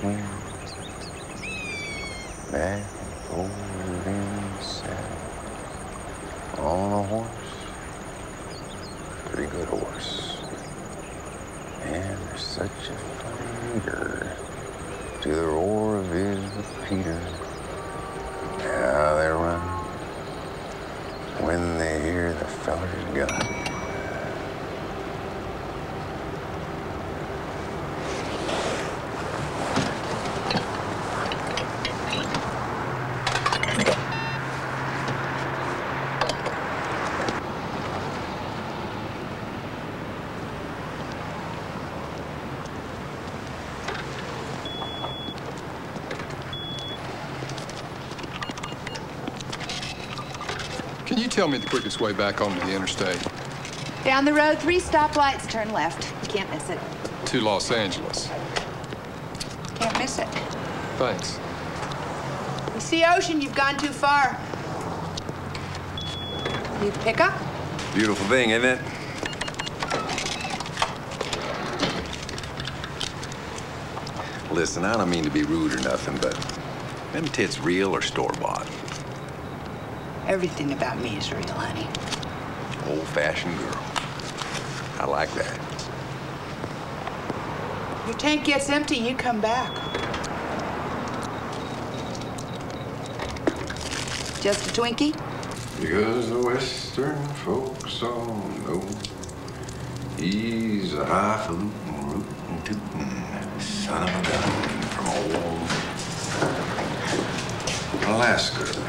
swing. Back and forward in the saddle. On a horse. Pretty good horse. And there's such a funny meter to the roar of his repeater. Now they run when they hear the feller's gun. Can you tell me the quickest way back onto the interstate Down the road, three stoplights, turn left. You can't miss it. to Los Angeles? Can't miss it. Thanks. You see ocean, you've gone too far. You pick up? Beautiful thing, isn't it? Listen, I don't mean to be rude or nothing, but them tits real or store-bought? Everything about me is real, honey. Old-fashioned girl. I like that. Your tank gets empty, you come back. Just a Twinkie? Because the western folks all know he's a highfalutin, rootin' tootin' son of a gun from old Alaska.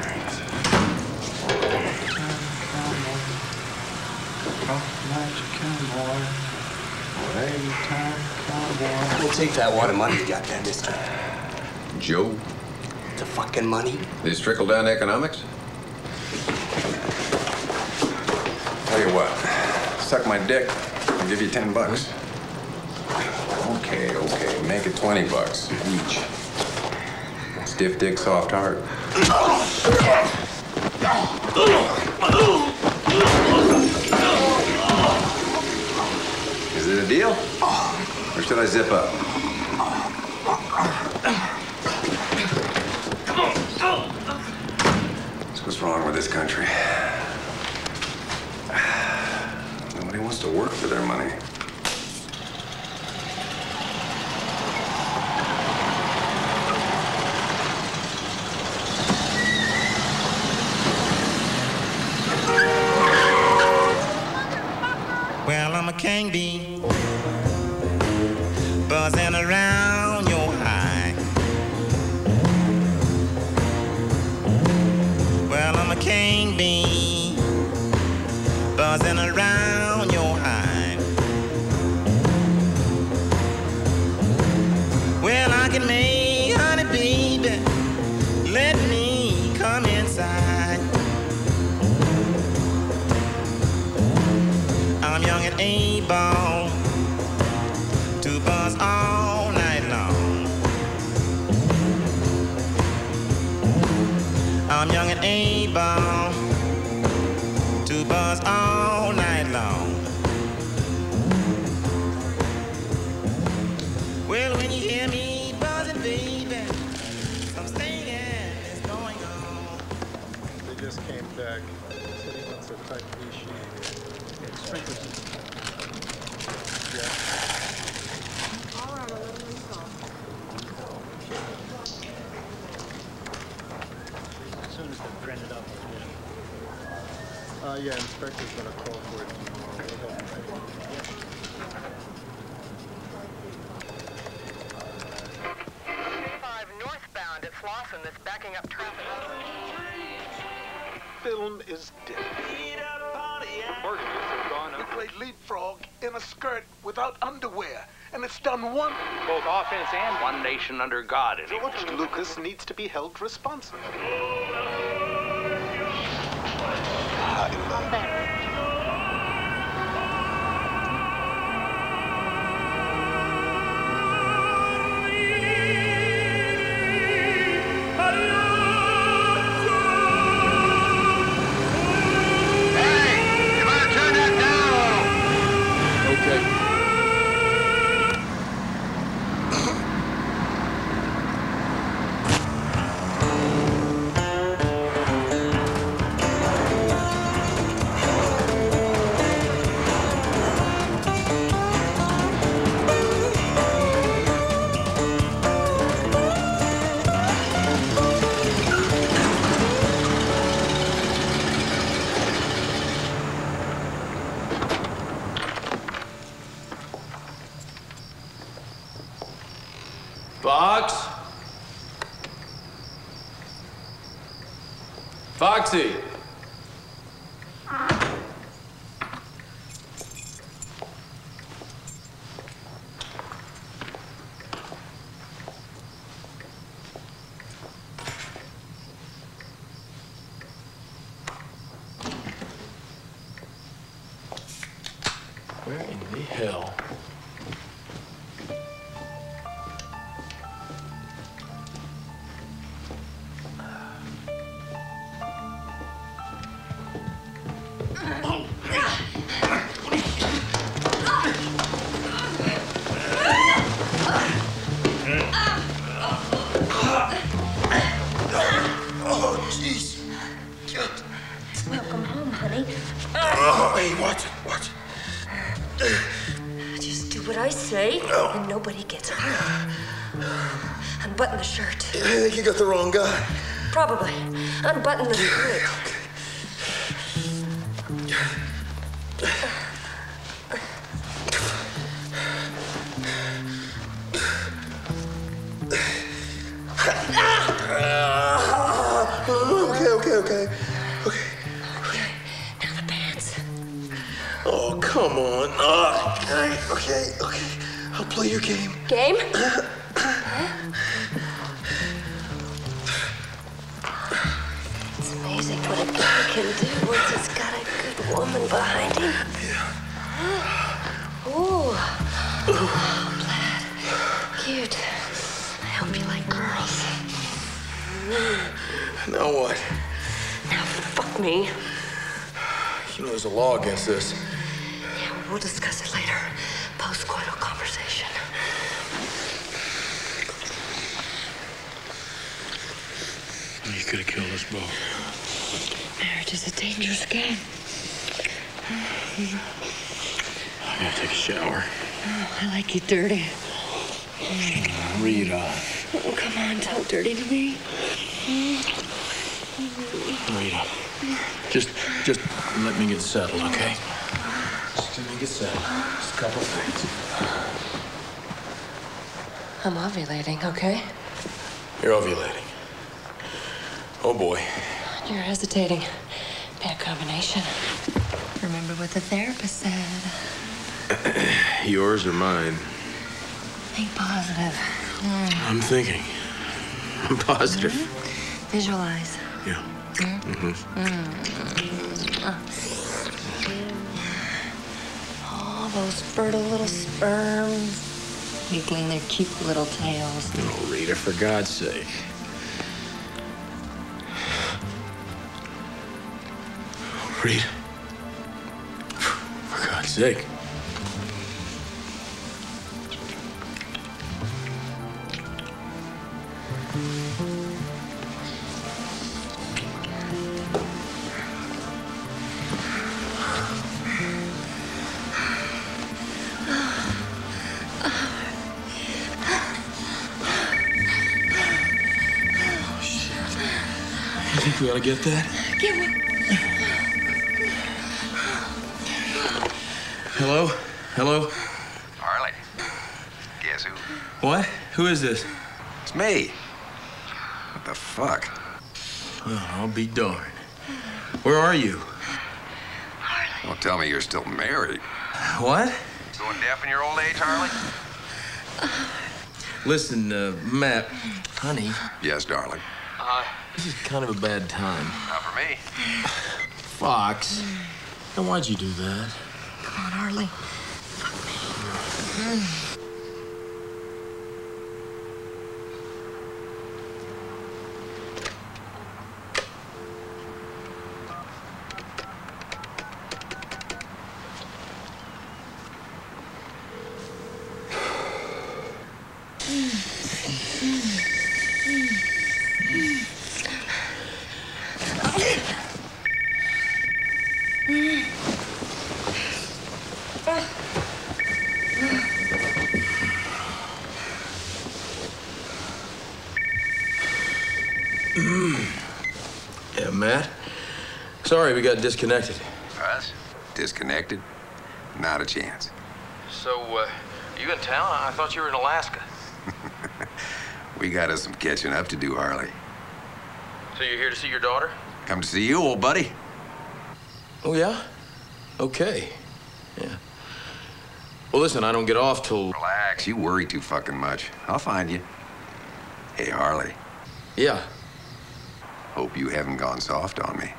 We'll take that water money you got there, mister. Joe, The fucking money? this trickle-down economics? Tell you what, suck my dick, I'll give you 10 bucks. Okay, okay, make it 20 bucks each. Stiff dick, soft heart. Is it a deal? Or should I zip up? That's what's wrong with this country. Nobody wants to work for their money. I'm young and able to buzz all night long. Well, when you hear me buzzing, baby, some singing is going on. They just came back. Said he wants a tight sheet. Sprinkler system. Yeah. As soon as they're printed up. Uh, Uh, yeah, inspector's gonna call for it tomorrow. We'll have it ready. northbound at Slauson that's backing up traffic. Film is dead. Burgers have gone up. They play leapfrog in a skirt without underwear, and it's done one. Both offense and one nation under God. And George Lucas needs to be held responsible. Unbutton the skirt. Okay, okay, okay. Now the pants. Oh, come on. Oh, okay, okay, okay. I'll play your game. Game? can do once he's got a good woman behind him. Ooh. Plaid. Cute. I hope you like girls. Now what? Now fuck me. You know there's a law against this. Yeah, we'll discuss it later. Post-coital conversation. You could have killed us both. Marriage is a dangerous game. I gotta take a shower. Oh, I like you dirty. Rita. Oh, come on, talk dirty to me. Rita. Just, just let me get settled, okay? Just let me get settled. Just a couple things. I'm ovulating, okay? You're ovulating. Oh boy. You're hesitating. Combination. Remember what the therapist said. Yours or mine? Think positive. Mm. I'm thinking. I'm positive. Visualize. Yeah. Mm-hmm. All those fertile little sperms wiggling their cute little tails. Oh, Rita, for God's sake. Rita. For God's sake. Oh, you think we ought to get that? Get one. Hello? Hello? Harley. Guess who? What? Who is this? It's me. What the fuck? Well, I'll be darned. Where are you? Don't tell me you're still married. What? Going deaf in your old age, Harley? Listen, uh, Matt. Honey. Yes, darling. Uh, this is kind of a bad time. Not for me. Fox. Now, why'd you do that? Come on, Harley. Yeah, Matt. Sorry we got disconnected. Us? Disconnected? Not a chance. So, uh, you in town? I thought you were in Alaska. We got us some catching up to do, Harley. So you're here to see your daughter? Come to see you, old buddy. Oh, yeah? Okay. Yeah. Well, listen, I don't get off till. Relax, you worry too fucking much. I'll find you. Hey, Harley. Yeah. Hope you haven't gone soft on me.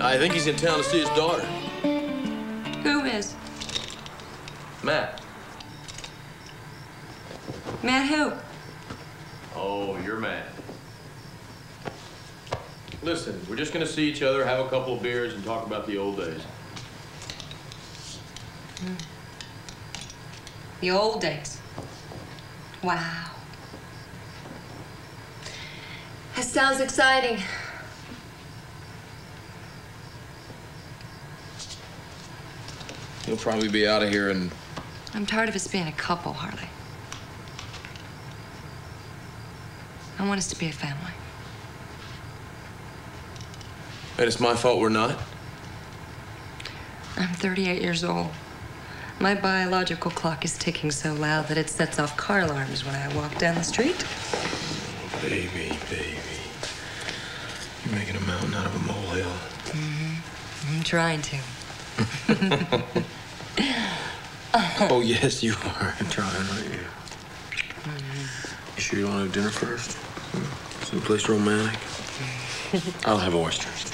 I think he's in town to see his daughter. Who is? Matt. Matt who? Oh, you're Matt. Listen, we're just gonna see each other, have a couple of beers, and talk about the old days. The old days. Wow. That sounds exciting. He'll probably be out of here and... I'm tired of us being a couple, Harley. I want us to be a family. And it's my fault we're not. I'm 38 years old. My biological clock is ticking so loud that it sets off car alarms when I walk down the street. Baby, baby. You're making a mountain out of a molehill. Mm-hmm. I'm trying to. oh, yes, you are. I'm trying, aren't you? You sure you don't want to have dinner first? Someplace romantic? I'll have oysters.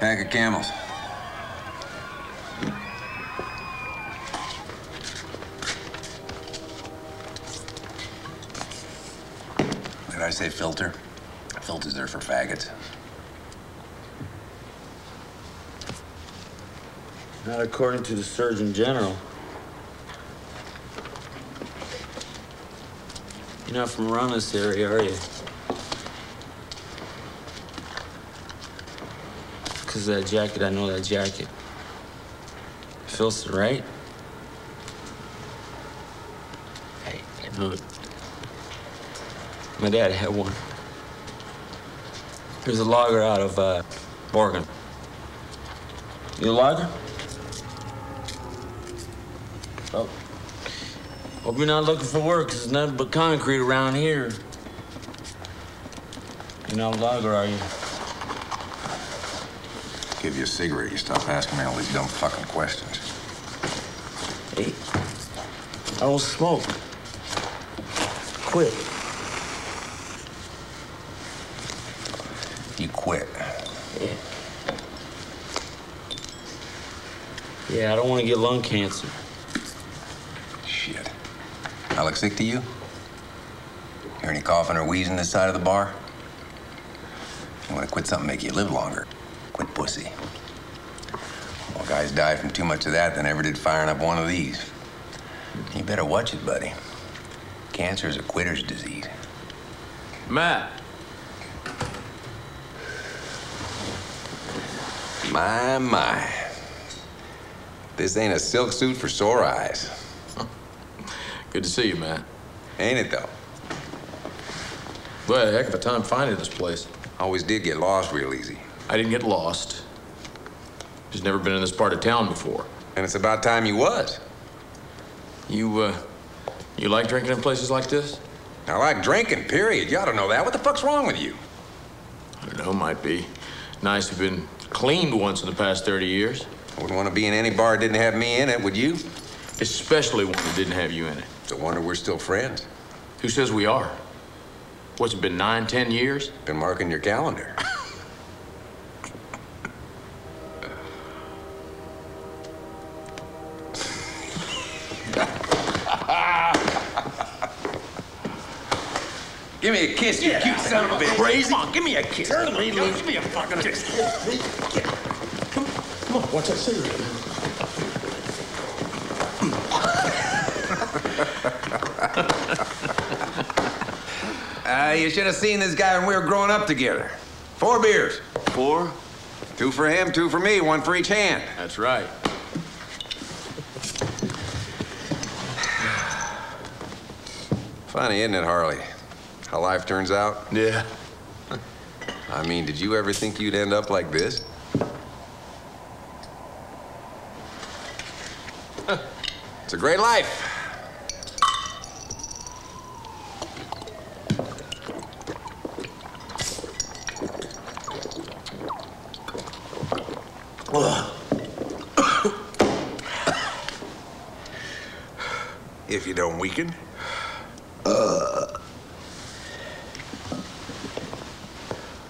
Pack of camels. Did I say filter? Filter's there for faggots. Not according to the Surgeon General. You're not from around this area, are you? Because of that jacket, I know that jacket. Filson, right? Hey, I know it. My dad had one. He was a logger out of uh, Morgan. You a logger? Hope you're not looking for work, 'cause there's nothing but concrete around here. You're not a logger, are you? Give you a cigarette, you stop asking me all these dumb fucking questions. Hey, I don't smoke. Quit. You quit. Yeah. Yeah, I don't want to get lung cancer. I look sick to you? Hear any coughing or wheezing this side of the bar? You want to quit something make you live longer? Quit pussy. Well, guys die from too much of that than ever did firing up one of these. You better watch it, buddy. Cancer is a quitter's disease. Matt. My, my. This ain't a silk suit for sore eyes. Good to see you, Matt. Ain't it, though? Well, heck of a time finding this place. I Always did get lost real easy. I didn't get lost. Just never been in this part of town before. And it's about time you was. You, uh, you like drinking in places like this? I like drinking, period. You ought to know that. What the fuck's wrong with you? I don't know, might be nice to have been cleaned once in the past 30 years. I wouldn't want to be in any bar that didn't have me in it, would you? Especially one that didn't have you in it. It's a wonder we're still friends. Who says we are? What's it been, nine, ten years? Been marking your calendar. Give me a kiss, you cute son of a bitch. Crazy? Come on, give me a kiss. Turn on, give me a fucking kiss. Come, Come on, watch that cigarette. Uh, you should have seen this guy when we were growing up together. Four beers. Four? Two for him, two for me, one for each hand. That's right. Funny, isn't it, Harley? How life turns out? Yeah. I mean, did you ever think you'd end up like this? It's a great life. If you. Uh.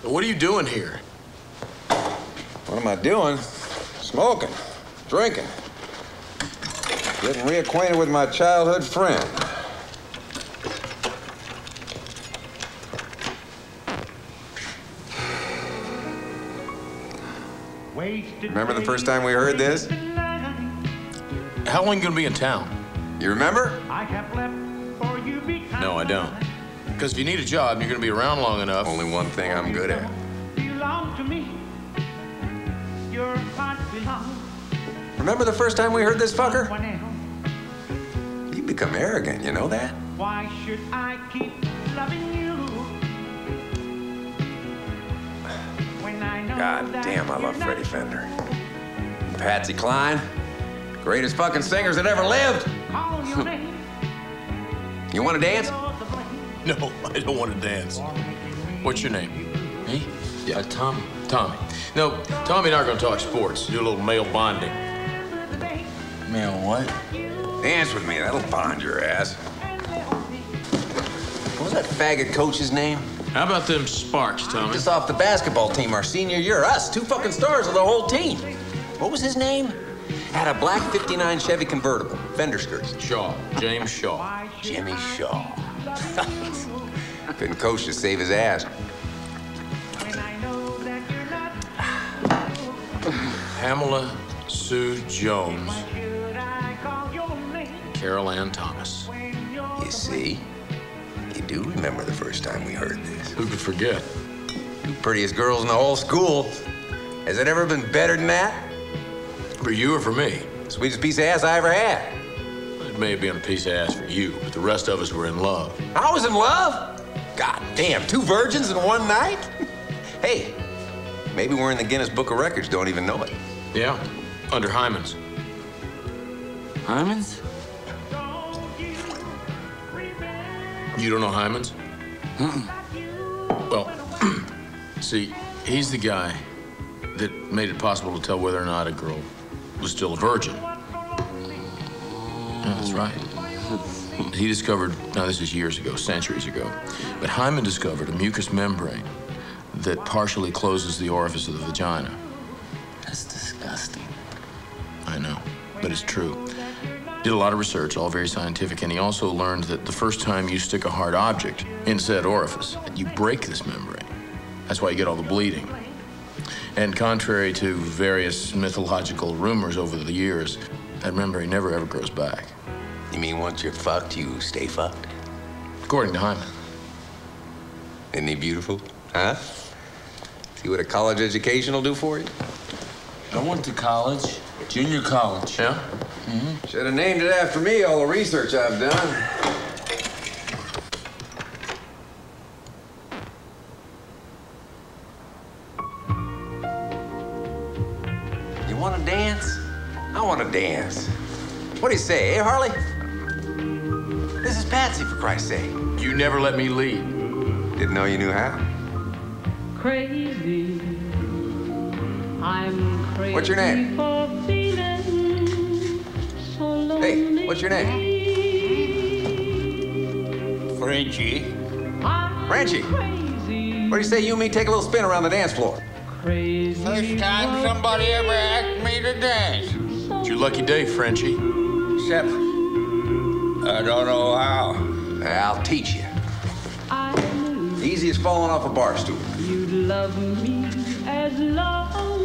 What are you doing here? What am I doing? Smoking, drinking, getting reacquainted with my childhood friend. Remember the first time we heard this? How long you gonna be in town? You remember? No, I don't. Because if you need a job you're gonna be around long enough. Only one thing I'm good at. Remember the first time we heard this fucker? You become arrogant, you know that? Why should I keep loving you? When I know God damn, I love you're Freddie Fender. Patsy Cline, greatest fucking singers that ever lived. Call your name. You want to dance? No, I don't want to dance. What's your name? Me? Yeah. Uh, Tommy. Tommy. No, Tommy and I are gonna talk sports. Do a little male bonding. Male what? Dance with me, that'll bond your ass. What was that faggot coach's name? How about them Sparks, Tommy? Just off the basketball team our senior year. Us, two fucking stars of the whole team. What was his name? Had a black 59 Chevy convertible, fender skirts. Shaw. James Shaw. Jimmy Shaw. Couldn't coach to save his ass. Pamela Sue Jones. Carol Ann Thomas. You see? You do remember the first time we heard this. Who could forget? Two prettiest girls in the whole school. Has it ever been better than that? For you or for me? Sweetest piece of ass I ever had. It may have been a piece of ass for you, but the rest of us were in love. I was in love? God damn, two virgins in one night? hey, maybe we're in the Guinness Book of Records, don't even know it. Yeah, under Hyman's. Hyman's? You don't know Hyman's? Well, see, he's the guy that made it possible to tell whether or not a girl was still a virgin. Yeah, that's right. He discovered, now this is years ago, centuries ago, but Hyman discovered a mucous membrane that partially closes the orifice of the vagina. That's disgusting. I know, but it's true. Did a lot of research, all very scientific, and he also learned that the first time you stick a hard object in said orifice, you break this membrane. That's why you get all the bleeding. And contrary to various mythological rumors over the years, that membrane never ever grows back. You mean once you're fucked, you stay fucked? According to Hyman. Isn't he beautiful? Huh? See what a college education will do for you? I went to college, junior college. Yeah? Mm-hmm. Should have named it after me, all the research I've done. Want to dance. What do you say, eh, Harley? This is Patsy, for Christ's sake. You never let me lead. Didn't know you knew how. Crazy. I'm crazy. What's your name? For so Hey, what's your name? Frenchie. Frenchie. What do you say you and me take a little spin around the dance floor? Crazy. First time somebody ever asked me to dance. It's your lucky day, Frenchie. Shep. I don't know how. I'll teach you. I knew Easy as falling off a bar stool. you'd love me as long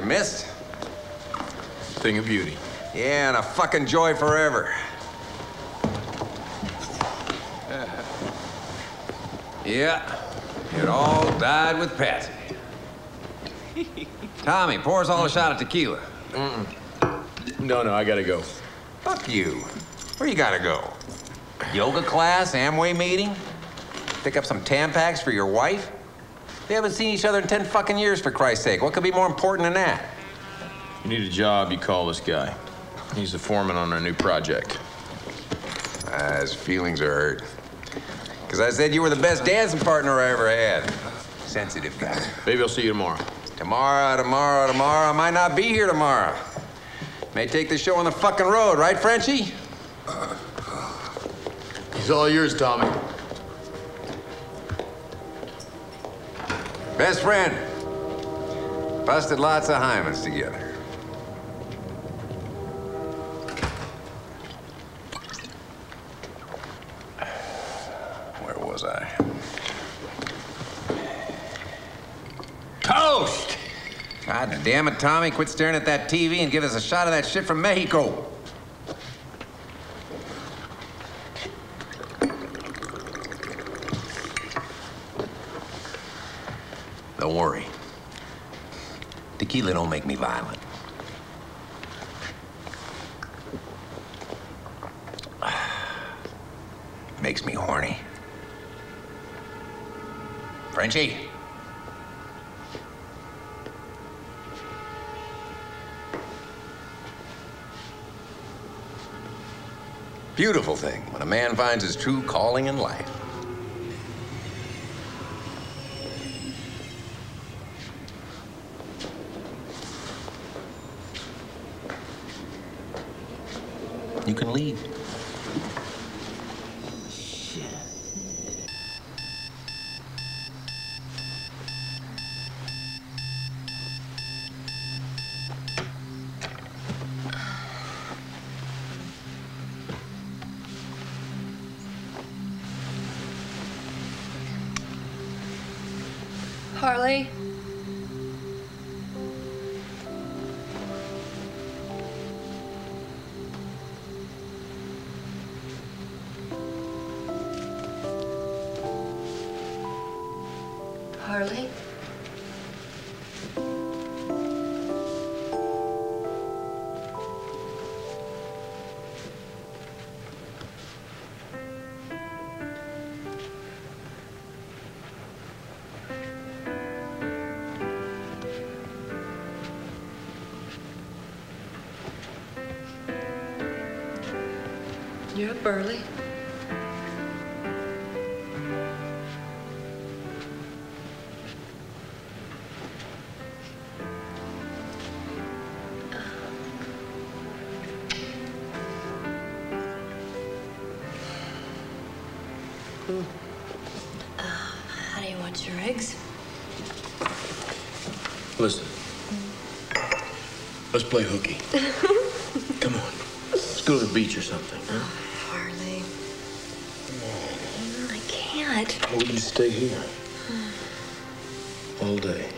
you missed? Thing of beauty. Yeah, and a fucking joy forever. yeah, it all died with Patsy. Tommy, pour us all a shot of tequila. No, no, I gotta go. Fuck you. Where you gotta go? Yoga class, Amway meeting? Pick up some Tampax for your wife? They haven't seen each other in 10 fucking years, for Christ's sake. What could be more important than that? You need a job, you call this guy. He's the foreman on our new project. Ah, his feelings are hurt. Because I said you were the best dancing partner I ever had. Sensitive guy. Maybe I'll see you tomorrow. Tomorrow, tomorrow, tomorrow. I might not be here tomorrow. May take the show on the fucking road, right, Frenchie? He's all yours, Tommy. Best friend. Busted lots of hymens together. Where was I? Toast! God damn it, Tommy. Quit staring at that TV and give us a shot of that shit from Mexico. Don't worry. Tequila don't make me violent. Makes me horny. Frenchie? Beautiful thing when a man finds his true calling in life. Can leave. Harley? Harley? You're up um, early. How do you want your eggs? Listen. Let's play hooky. Come on. Let's go to the beach or something, huh? Or we can stay here. All day.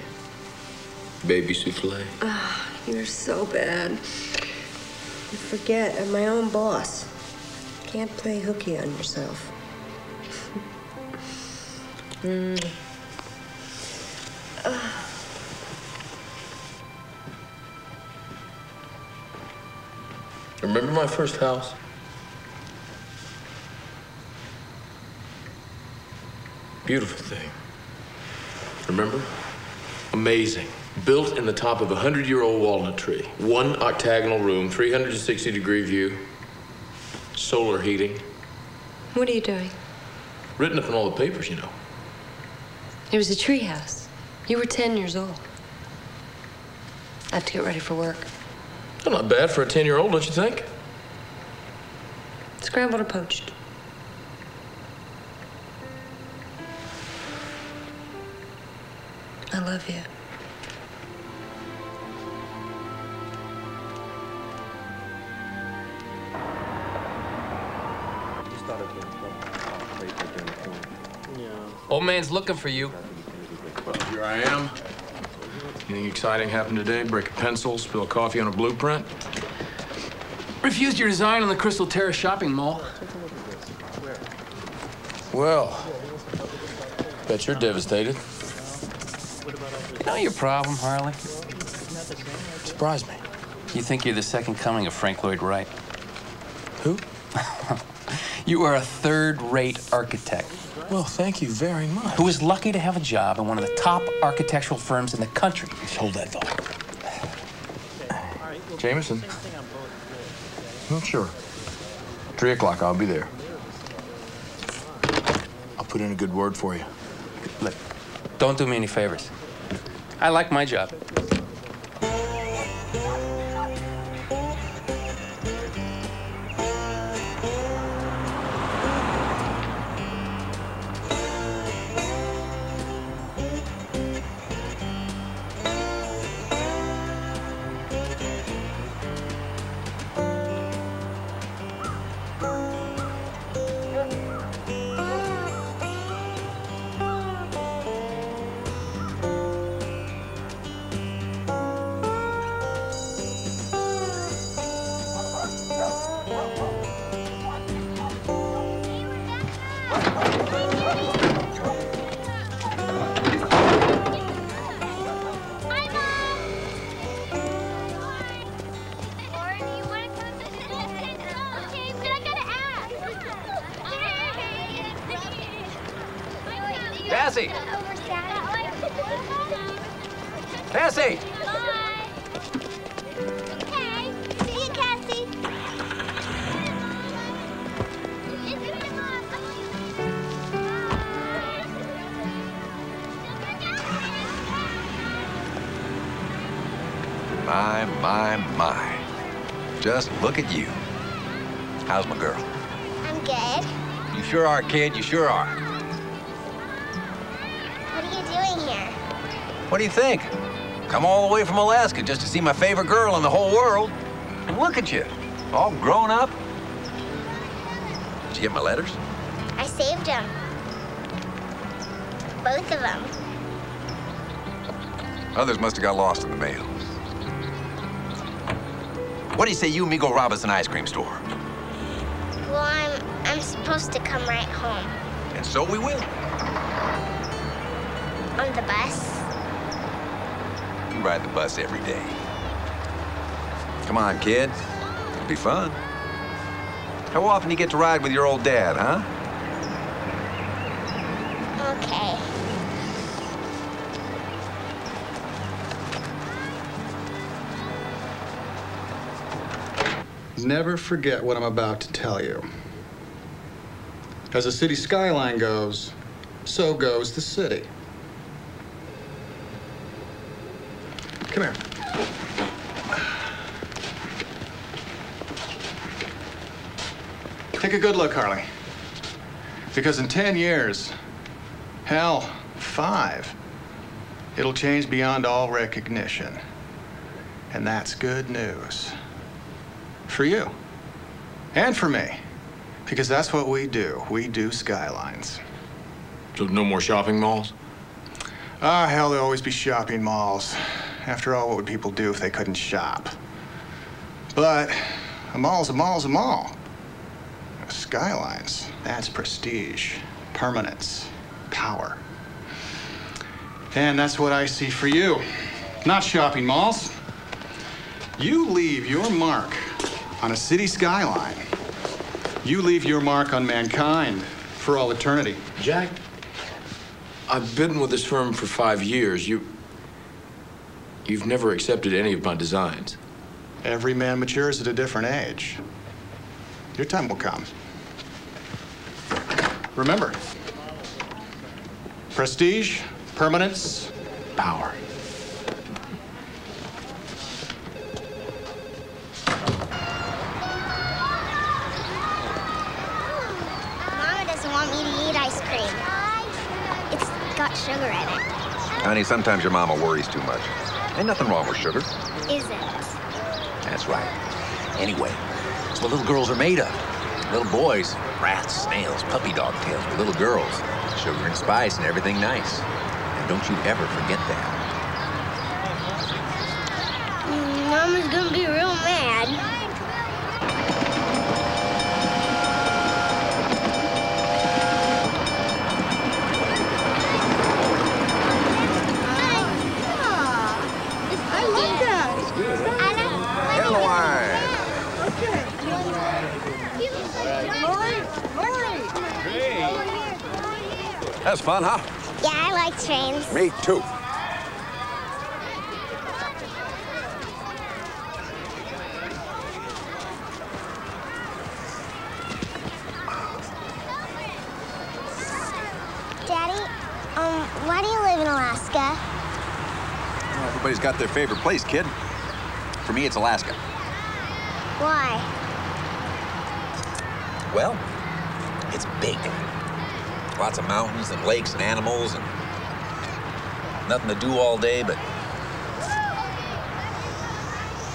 Baby souffle. Ah, you're so bad. You forget, I'm my own boss. Can't play hooky on yourself. mm. Remember my first house? Beautiful thing. Remember? Amazing. Built in the top of a 100 year old walnut tree. One octagonal room, 360 degree view, solar heating. What are you doing? Written up in all the papers, you know. It was a treehouse. You were 10 years old. I have to get ready for work. Well, not bad for a 10 year old, don't you think? Scrambled or poached? I love you. Old man's looking for you. Well, here I am. Anything exciting happened today? Break a pencil, spill coffee on a blueprint? Refused your design on the Crystal Terrace shopping mall. Well, bet you're devastated. You know your problem, Harley? Surprise me. You think you're the second coming of Frank Lloyd Wright. Who? You are a third-rate architect. Well, thank you very much. Who is lucky to have a job in one of the top architectural firms in the country. Hold that thought. Jameson. Well, sure. Three o'clock, I'll be there. I'll put in a good word for you. Look, don't do me any favors. I like my job. Kid. You sure are. What are you doing here? What do you think? Come all the way from Alaska just to see my favorite girl in the whole world. And look at you, all grown up. Did you get my letters? I saved them. Both of them. Others must have got lost in the mail. What do you say you and me go rob us an ice cream store? Well, I'm I'm supposed to come right home And so we will. on the bus. You ride the bus every day. Come on, kid. It'll be fun. How often do you get to ride with your old dad, huh? Okay. Never forget what I'm about to tell you. As the city skyline goes, so goes the city. Come here. Take a good look, Harley. Because in 10 years, hell, five, it'll change beyond all recognition. And that's good news. For you. And for me. Because that's what we do. We do skylines. So no more shopping malls? Ah, hell, there'll always be shopping malls. After all, what would people do if they couldn't shop? But a mall's a mall's a mall. Skylines, that's prestige, permanence, power. And that's what I see for you. Not shopping malls. You leave your mark on a city skyline. You leave your mark on mankind for all eternity. Jack, I've been with this firm for five years. You, You've never accepted any of my designs. Every man matures at a different age. Your time will come. Remember, prestige, permanence, power. Honey, sometimes your mama worries too much. Ain't nothing wrong with sugar. Isn't. That's right. Anyway, it's what little girls are made of. Little boys, rats, snails, puppy dog tails. But little girls, sugar and spice and everything nice. And don't you ever forget that. Mm, Mama's gonna be real mad. I love that. It's good. Hell wine. That's fun, huh? Yeah, I like trains. Me too. Daddy, um, why do you live in Alaska? Well, everybody's got their favorite place, kid. For me, it's Alaska. Why? Well, it's big. Lots of mountains and lakes and animals and nothing to do all day but.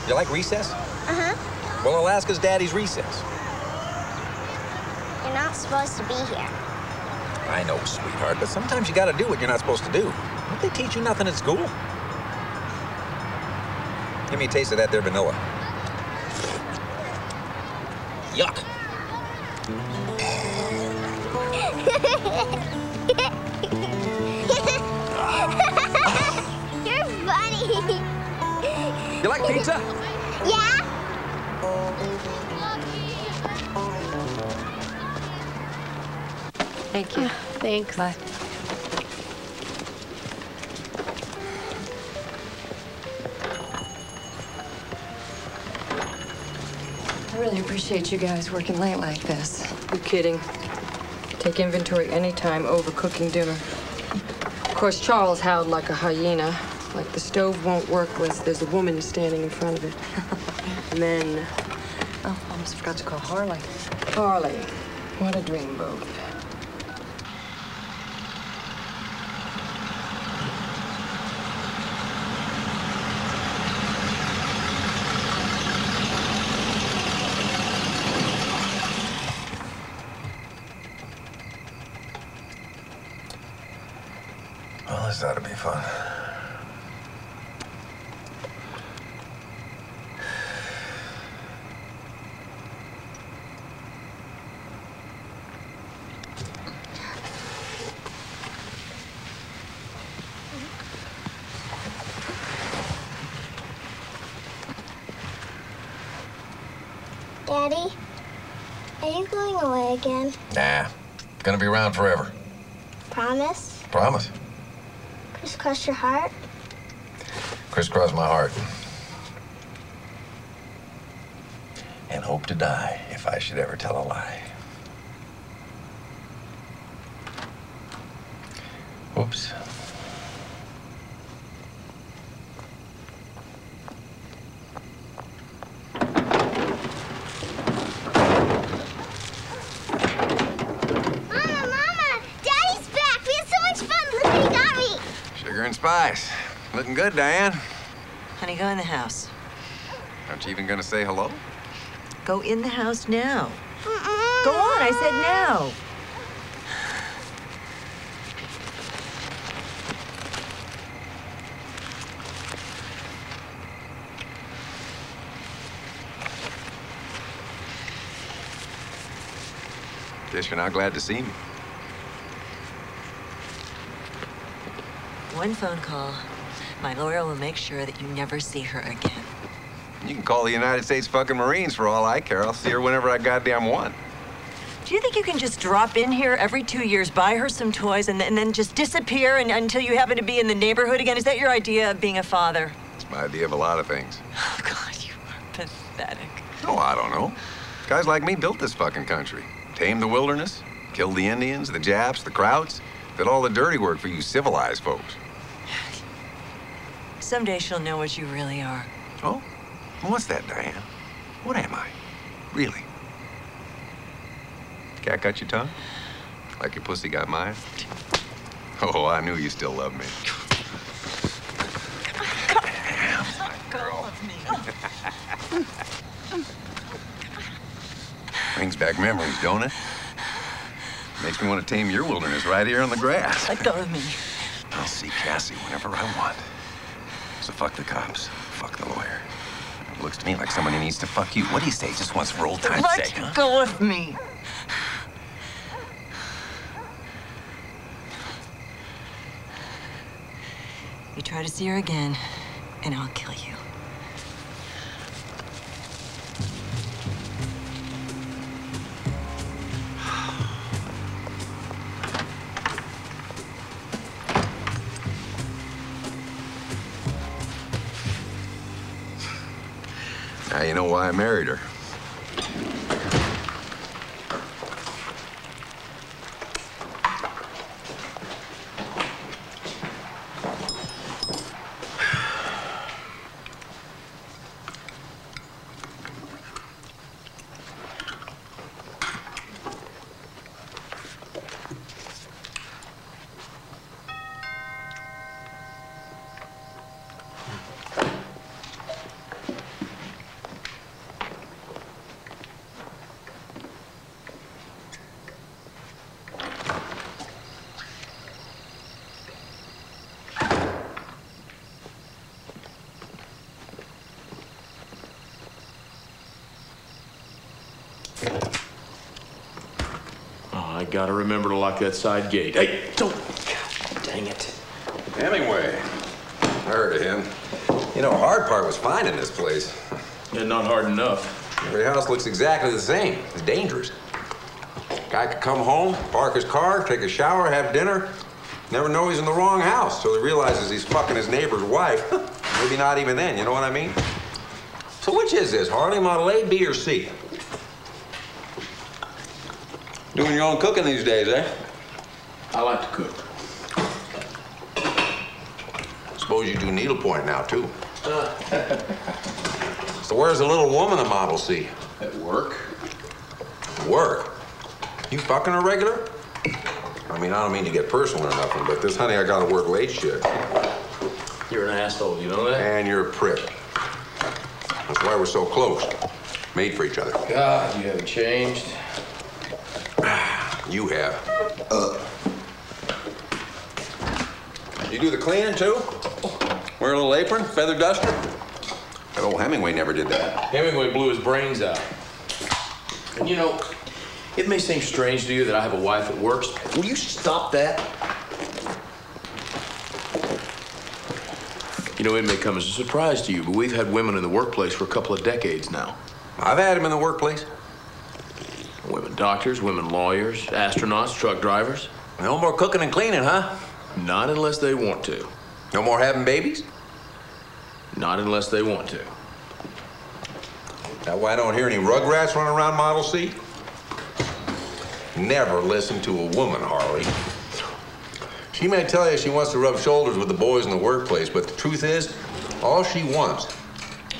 You like recess? Uh-huh. Well, Alaska's daddy's recess. You're not supposed to be here. I know, sweetheart, but sometimes you gotta do what you're not supposed to do. Don't they teach you nothing at school? Give me a taste of that there vanilla. You pizza? Yeah? Thank you. Ah, thanks. Bye. I really appreciate you guys working late like this. You kidding? Take inventory anytime over cooking dinner. Of course, Charles howled like a hyena. Like the stove won't work unless there's a woman standing in front of it. and then. Oh, almost forgot to call Harley. Harley. What a dreamboat. Daddy, are you going away again? Nah, gonna be around forever. Promise? Promise. Crisscross your heart? Crisscross my heart. And hope to die if I should ever tell a lie. Whoops. Mama, Mama! Daddy's back! We had so much fun! Look what he got me! Sugar and spice. Looking good, Diane. Honey, go in the house. Aren't you even gonna say hello? Go in the house now. Go on, I said now. Guess you're not glad to see me. One phone call. My lawyer will make sure that you never see her again. You can call the United States fucking Marines for all I care. I'll see her whenever I goddamn want. Do you think you can just drop in here every two years, buy her some toys, and, then- and then just disappear and, until you happen to be in the neighborhood again? Is that your idea of being a father? It's my idea of a lot of things. Oh, God, you are pathetic. Oh, I don't know. Guys like me built this fucking country. Tamed the wilderness, killed the Indians, the Japs, the Krauts, did all the dirty work for you civilized folks. Someday she'll know what you really are. Oh? What's that, Diane? What am I? Really? Cat got your tongue? Like your pussy got mine? Oh, I knew you still loved me. Go of me. Brings back memories, don't it? Makes me want to tame your wilderness right here on the grass. Let go of me. I'll see Cassie whenever I want. So fuck the cops. Fuck the lawyer. It looks to me like somebody needs to fuck you. What do you say just for old time's Let sake, huh? go of me. You try to see her again, and I'll kill you. Now you know why I married her. Gotta remember to lock that side gate. Hey, don't. Dang it. Hemingway. I heard of him. You know, hard part was finding this place. Yeah, not hard enough. Every house looks exactly the same. It's dangerous. Guy could come home, park his car, take a shower, have dinner, never know he's in the wrong house till he realizes he's fucking his neighbor's wife. Maybe not even then, you know what I mean? So which is this, Harley? Model A, B, or C? Doing your own cooking these days, eh? I like to cook. Suppose you do needlepoint now, too. So where's the little woman in Model C? At work. Work? You fucking a regular? I mean, I don't mean to get personal or nothing, but this honey I gotta work late shit. You're an asshole, you know that? And you're a prick. That's why we're so close. Made for each other. God, you haven't changed. You have. Uh. You do the cleaning too? Wear a little apron, feather duster? That old Hemingway never did that. Hemingway blew his brains out. And you know, it may seem strange to you that I have a wife that works. Will you stop that? You know, it may come as a surprise to you, but we've had women in the workplace for a couple of decades now. I've had them in the workplace. Doctors, women lawyers, astronauts, truck drivers. No more cooking and cleaning, huh? Not unless they want to. No more having babies? Not unless they want to. That why I don't hear any rugrats running around Model C? Never listen to a woman, Harley. She may tell you she wants to rub shoulders with the boys in the workplace, but the truth is, all she wants,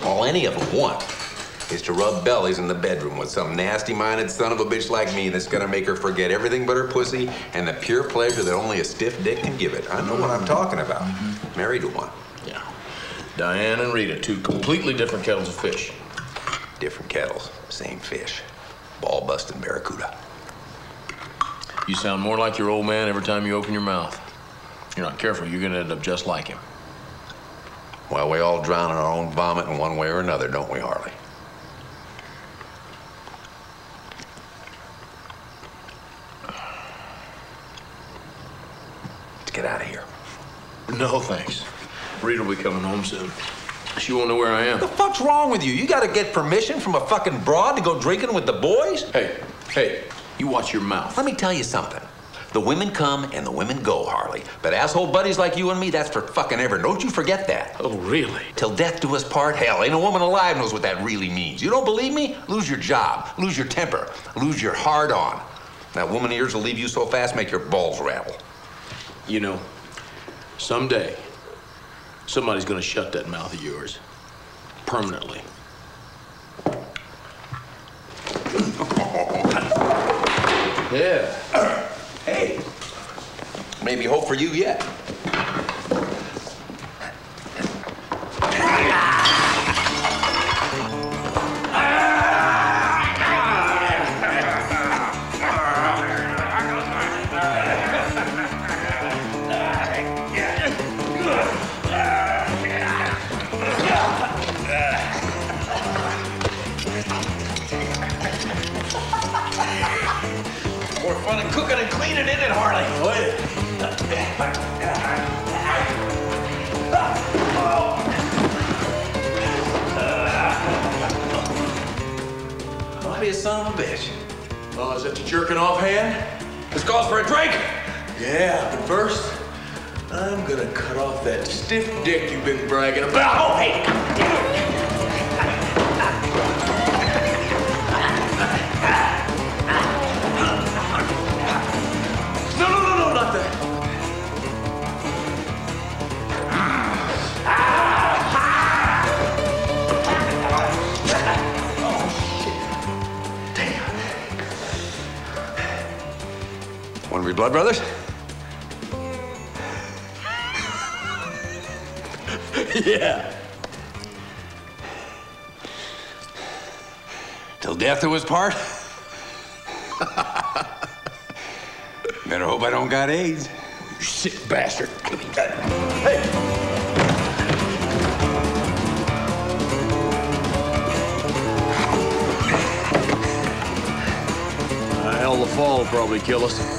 all any of them want, is to rub bellies in the bedroom with some nasty-minded son of a bitch like me that's gonna make her forget everything but her pussy and the pure pleasure that only a stiff dick can give it. I know what I'm talking about. Mm-hmm. Married to one. Yeah. Diane and Rita, two completely different kettles of fish. Different kettles, same fish. Ball busting barracuda. You sound more like your old man every time you open your mouth. You're not careful, you're gonna end up just like him. Well, we all drown in our own vomit in one way or another, don't we, Harley? Get out of here. No, thanks. Rita will be coming home soon. She won't know where I am. What the fuck's wrong with you? You gotta get permission from a fucking broad to go drinking with the boys? Hey, hey, you watch your mouth. Let me tell you something. The women come and the women go, Harley. But asshole buddies like you and me, that's for fucking ever. Don't you forget that. Oh, really? Till death do us part. Hell, ain't a woman alive knows what that really means. You don't believe me? Lose your job, lose your temper, lose your hard on. That woman yours will leave you so fast, make your balls rattle. You know, someday, somebody's gonna shut that mouth of yours. Permanently. Yeah. Hey, maybe hope for you yet. Blood brothers? yeah. Till death do us part? Better hope I don't got AIDS. You Sick bastard. Uh, hell, the fall will probably kill us.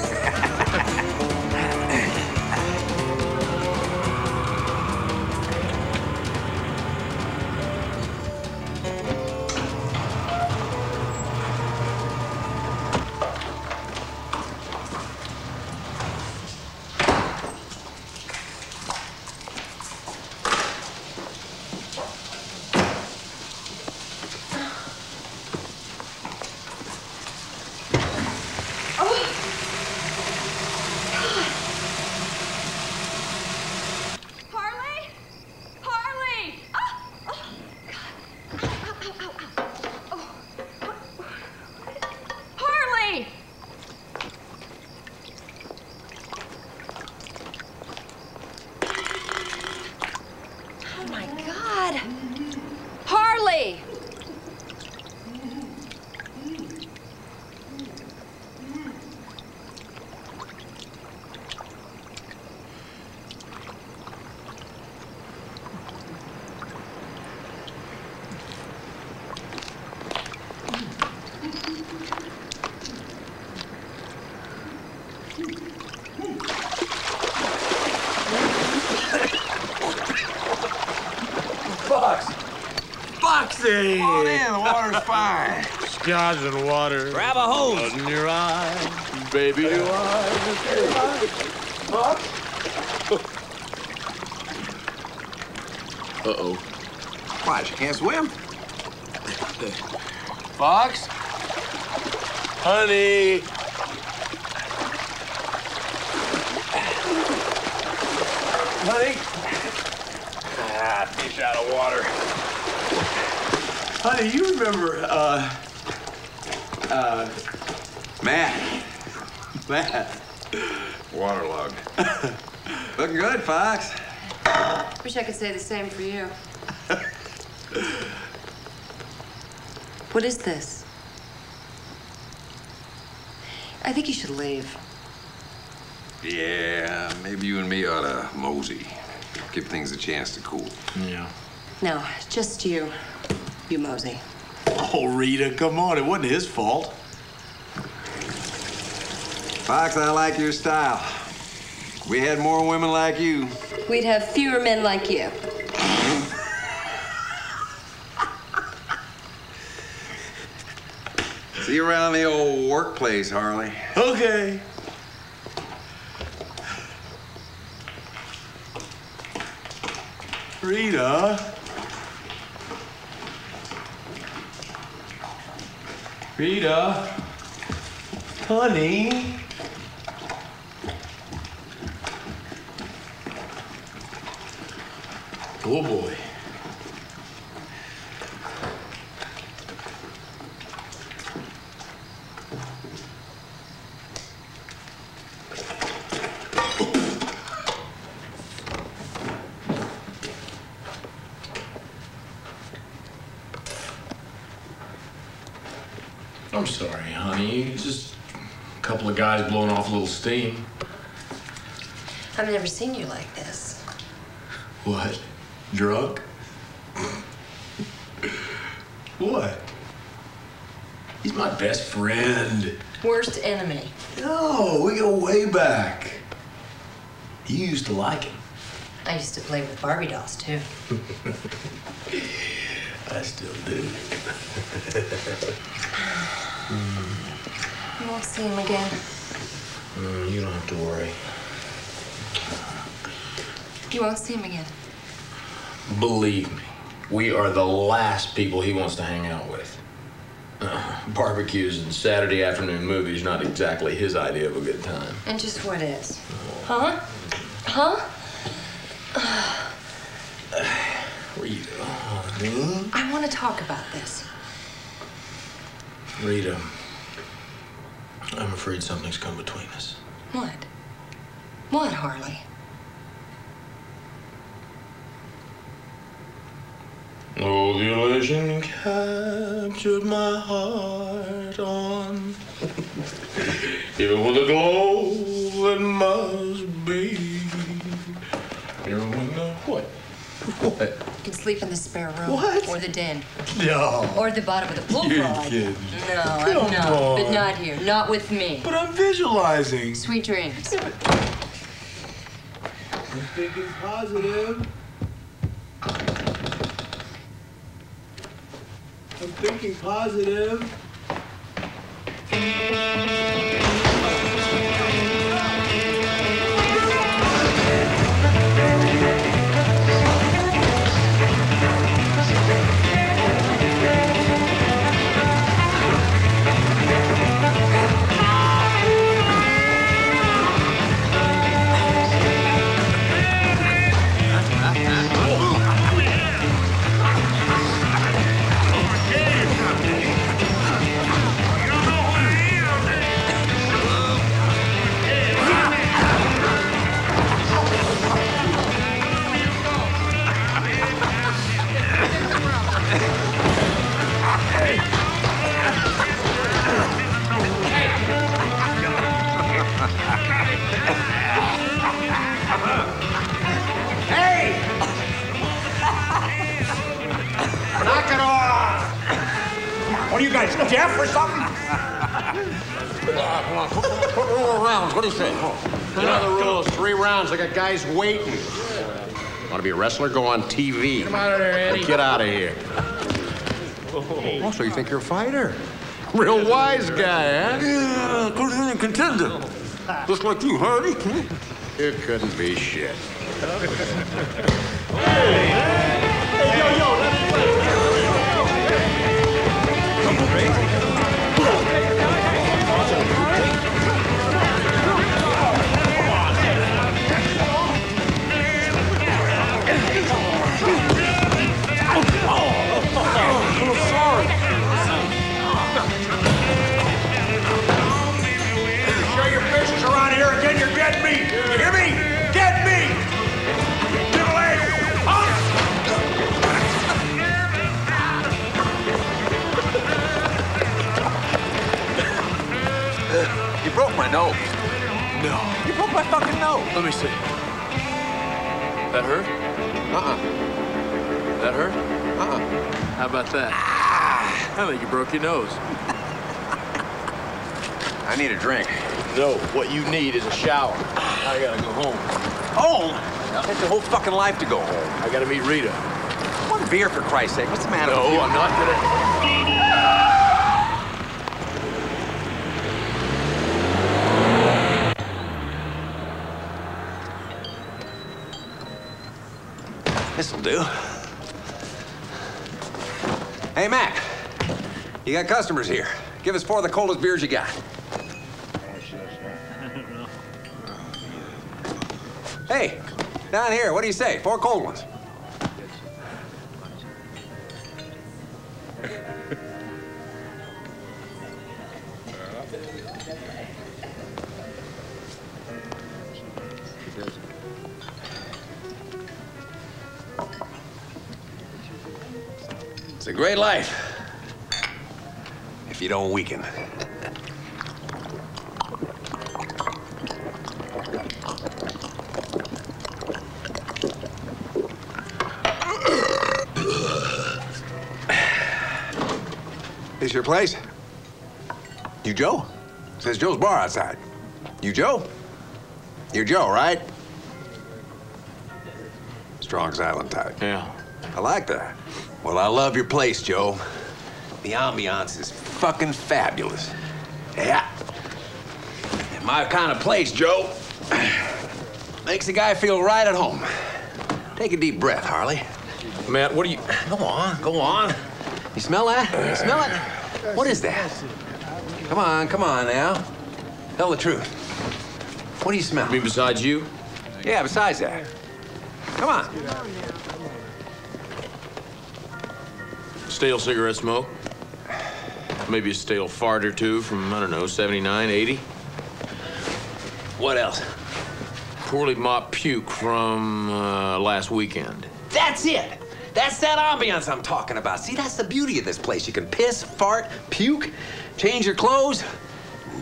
The water's fine. And water. Grab a hose. Blood in your eye, baby. Fox? Uh-oh. Why, she can't swim? Fox? Honey. Honey? Ah, fish out of water. Honey, you remember, uh, uh, Matt. Matt. Waterlogged. Looking good, Fox. Wish I could say the same for you. What is this? I think you should leave. Yeah, maybe you and me ought to mosey. Give things a chance to cool. Yeah. No, just you. You mosey. Oh, Rita, come on. It wasn't his fault. Fox, I like your style. We had more women like you. We'd have fewer men like you. See you around the old workplace, Harley. Okay. Rita. Rita. Honey. Oh boy. I'm sorry, honey. It's just a couple of guys blowing off a little steam. I've never seen you like this. What? Drunk? what? He's my best friend. Worst enemy. No, we go way back. You used to like him. I used to play with Barbie dolls, too. I still do. Hmm. You won't see him again. Mm, you don't have to worry. You won't see him again. Believe me, we are the last people he wants to hang out with. Uh, barbecues and Saturday afternoon movies not exactly his idea of a good time. And just what is? Huh? Huh? Rita, honey. I want to talk about this. Rita, I'm afraid something's come between us. What? What, Harley? Oh, the elation captured my heart on. Even with a glow that must be. Even when the what? What? You can sleep in the spare room. What? Or the den. No. Or the bottom of the pool You're kidding. No, Come I'm not. on. But not here. Not with me. But I'm visualizing. Sweet dreams. I'm thinking positive. I'm thinking positive. Wrestler? Go on TV. Come out of there, Eddie. Get out of here. Oh, so you think you're a fighter? Real wise guy, huh? Yeah, contender. Just like you, Hardy. It couldn't be shit. Show my nose. No. You broke my fucking nose. Let me see. That hurt? Uh-uh. That hurt? Uh-uh. How about that? Ah. I think you broke your nose. I need a drink. No, what you need is a shower. I gotta go home. Oh! Home? I Takes your whole fucking life to go home. I gotta meet Rita. One beer, for Christ's sake. What's the matter No, with you? I'm not gonna. This'll do. Hey, Mac. You got customers here. Give us four of the coldest beers you got. Hey, down here, what do you say? Four cold ones. You don't weaken. This your place? You Joe? Says Joe's bar outside. You Joe? You're Joe, right? Strong silent type. Yeah. I like that. Well, I love your place, Joe. The ambiance is fucking fabulous. Yeah. And my kind of place, Joe. Makes a guy feel right at home. Take a deep breath, Harley. Matt, what are you... Go on, go on. You smell that? You smell it? What is that? Come on, come on now. Tell the truth. What do you smell? I mean, besides you? Yeah, besides that. Come on. Stale cigarette smoke. Maybe a stale fart or two from, I don't know, 79, 80. What else? Poorly mopped puke from uh, last weekend. That's it. That's that ambiance I'm talking about. See, that's the beauty of this place. You can piss, fart, puke, change your clothes,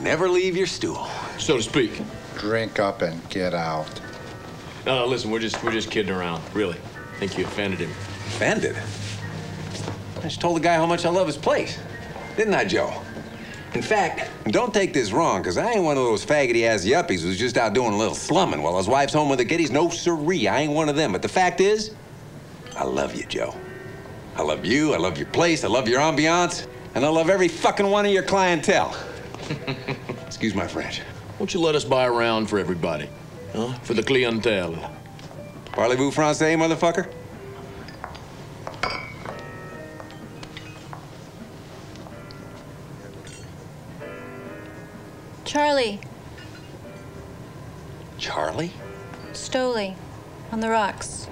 never leave your stool. So to speak. Drink up and get out. No, no, listen, we're just we're just kidding around. Really. I think you offended him. Offended? I just told the guy how much I love his place. Didn't I, Joe? In fact, don't take this wrong, because I ain't one of those faggoty-ass yuppies who's just out doing a little slumming while his wife's home with the kiddies. No siree, I ain't one of them. But the fact is, I love you, Joe. I love you, I love your place, I love your ambiance, and I love every fucking one of your clientele. Excuse my French. Won't you let us buy around for everybody? Huh? For the clientele. Parlez-vous français, motherfucker? Charlie, Charlie? Stoli, on the rocks.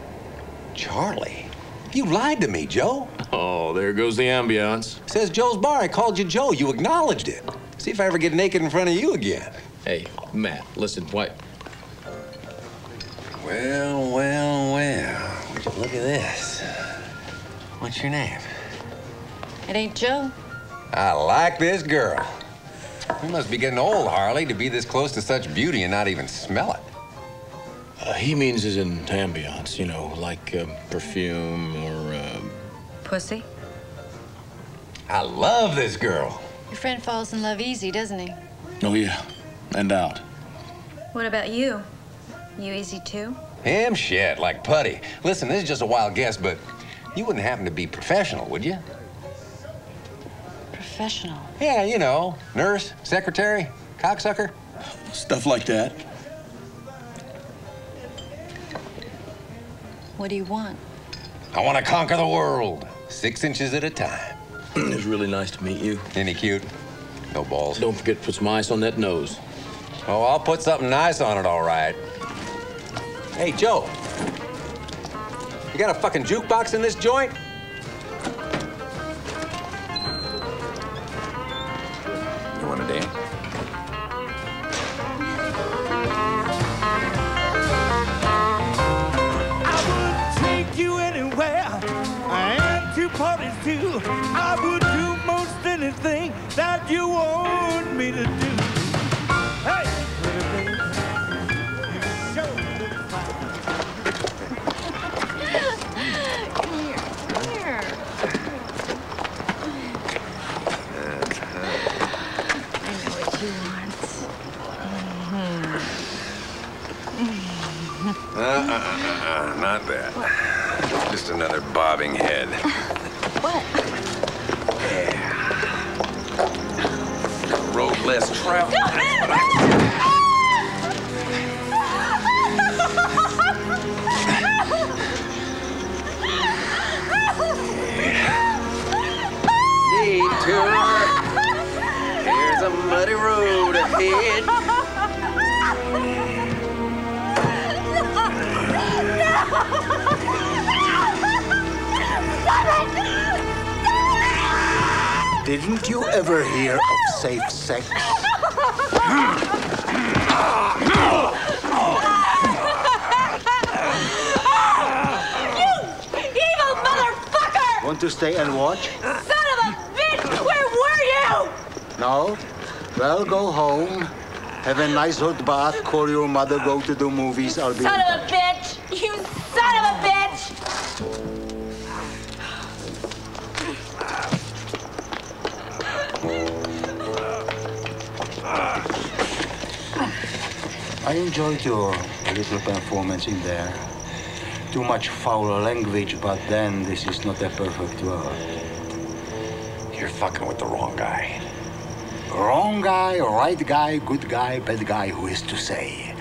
Charlie? You lied to me, Joe. Oh, there goes the ambiance. Says Joe's bar. I called you Joe. You acknowledged it. See if I ever get naked in front of you again. Hey, Matt, listen, what? Well, well, well. Would you look at this? What's your name? It ain't Joe. I like this girl. You must be getting old, Harley, to be this close to such beauty and not even smell it. Uh, he means as in ambiance, you know, like uh, perfume or. Uh... Pussy. I love this girl. Your friend falls in love easy, doesn't he? Oh, yeah. And out. What about you? You easy too? Him shit, like putty. Listen, this is just a wild guess, but you wouldn't happen to be professional, would you? Professional. Yeah, you know, nurse, secretary, cocksucker. Stuff like that. What do you want? I want to conquer the world, six inches at a time. Mm, it was really nice to meet you. Any cute? No balls. Don't forget to put some ice on that nose. Oh, I'll put something nice on it, all right. Hey, Joe. You got a fucking jukebox in this joint? To parties too. I would do most anything that you want me to do. head. Uh, what? Yeah. Road less traveled. Detour. Here's a muddy road ahead. Didn't you ever hear of safe sex? You evil motherfucker! Want to stay and watch? Son of a bitch! Where were you? No? Well, go home. Have a nice hot bath. Call your mother. Go to the movies. I'll be. Son of a enjoyed your little performance in there. Too much foul language, but then this is not a perfect world. You're fucking with the wrong guy. Wrong guy, right guy, good guy, bad guy, who is to say?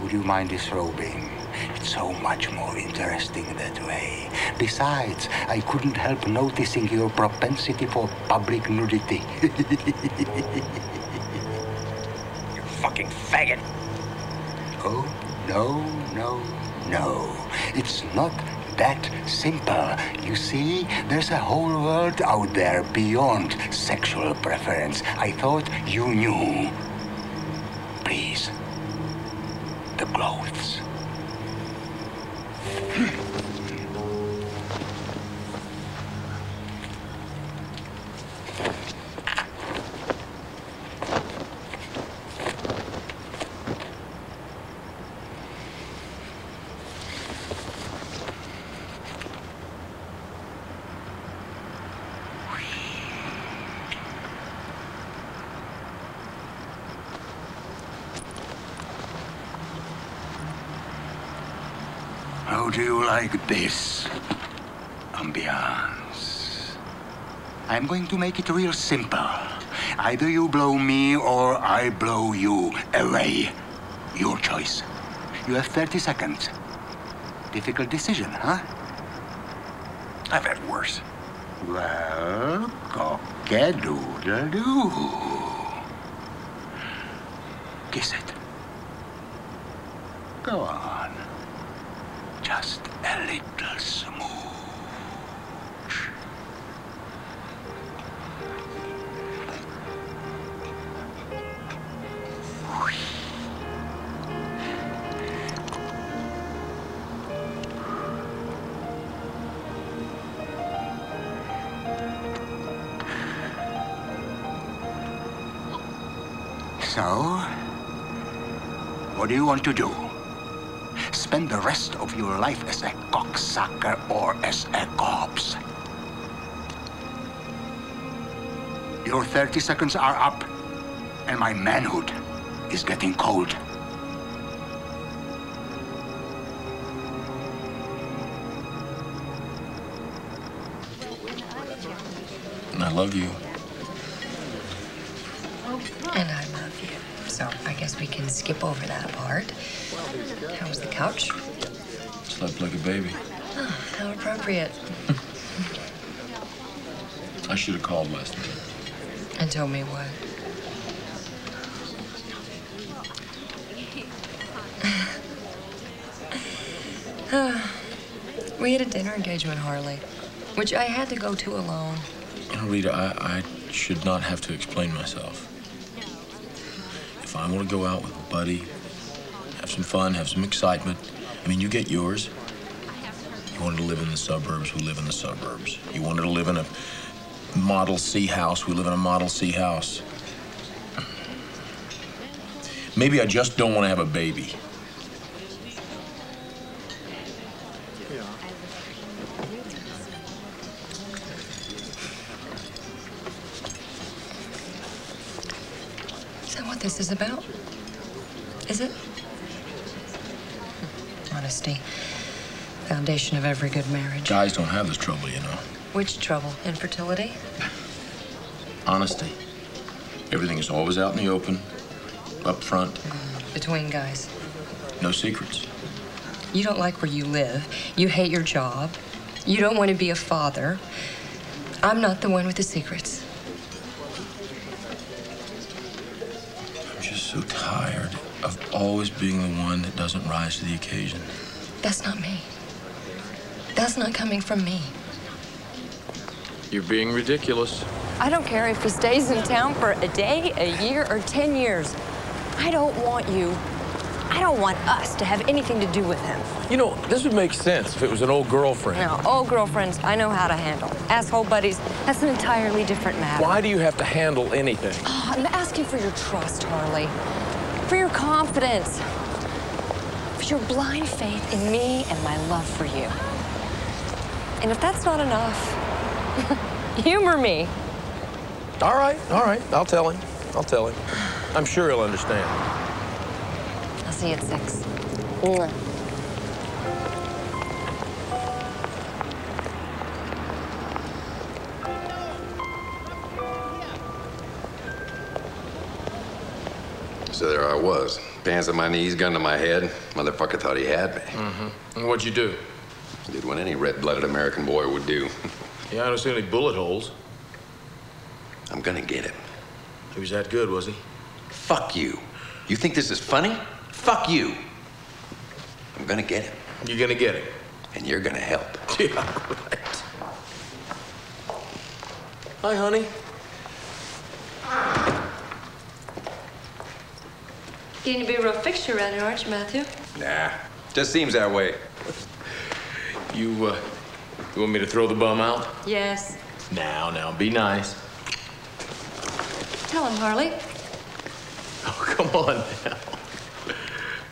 Would you mind disrobing? It's so much more interesting that way. Besides, I couldn't help noticing your propensity for public nudity. You fucking faggot. Oh, no, no, no. It's not that simple. You see, there's a whole world out there beyond sexual preference. I thought you knew. Like this ambiance? I'm going to make it real simple. Either you blow me or I blow you away. Your choice. You have 30 seconds. Difficult decision, huh? I've had worse. Well, cock-a-doodle-doo. What do you want to do? Spend the rest of your life as a cocksucker or as a corpse? Your 30 seconds are up, and my manhood is getting cold. I love you. And guess we can skip over that part. How was the couch? Slept like a baby. Oh, how appropriate. I should have called last night. And told me what? we had a dinner engagement, Harley, which I had to go to alone. Rita, I, I should not have to explain myself. If I want to go out with a buddy, have some fun, have some excitement, I mean, you get yours. You wanted to live in the suburbs, we live in the suburbs. You wanted to live in a Model C house, we live in a Model C house. Maybe I just don't want to have a baby. This is about? Is it? Honesty. Foundation of every good marriage. Guys don't have this trouble, you know. Which trouble? Infertility? Honesty. Everything is always out in the open, up front, Between guys. no secrets. You don't like where you live. You hate your job. You don't want to be a father. I'm not the one with the secrets. Always being the one that doesn't rise to the occasion. That's not me. That's not coming from me. You're being ridiculous. I don't care if he stays in town for a day, a year, or 10 years. I don't want you. I don't want us to have anything to do with him. You know, this would make sense if it was an old girlfriend. Now, old girlfriends, I know how to handle. Asshole buddies, that's an entirely different matter. Why do you have to handle anything? Oh, I'm asking for your trust, Harley. For your confidence. For your blind faith in me and my love for you. And if that's not enough, humor me. All right, all right. I'll tell him. I'll tell him. I'm sure he'll understand. I'll see you at six. So was, pants on my knees, gun to my head. Motherfucker thought he had me. Mm-hmm. And what'd you do? I Did what any red-blooded American boy would do. Yeah, I don't see any bullet holes. I'm gonna get him. He was that good, was he? Fuck you. You think this is funny? Fuck you. I'm gonna get him. You're gonna get him. And you're gonna help. Yeah, right. Hi, honey. Getting to be a real fixture around here, aren't you, Matthew? Nah, just seems that way. You, uh, you want me to throw the bum out? Yes. Now, now, be nice. Tell him, Harley. Oh, come on now.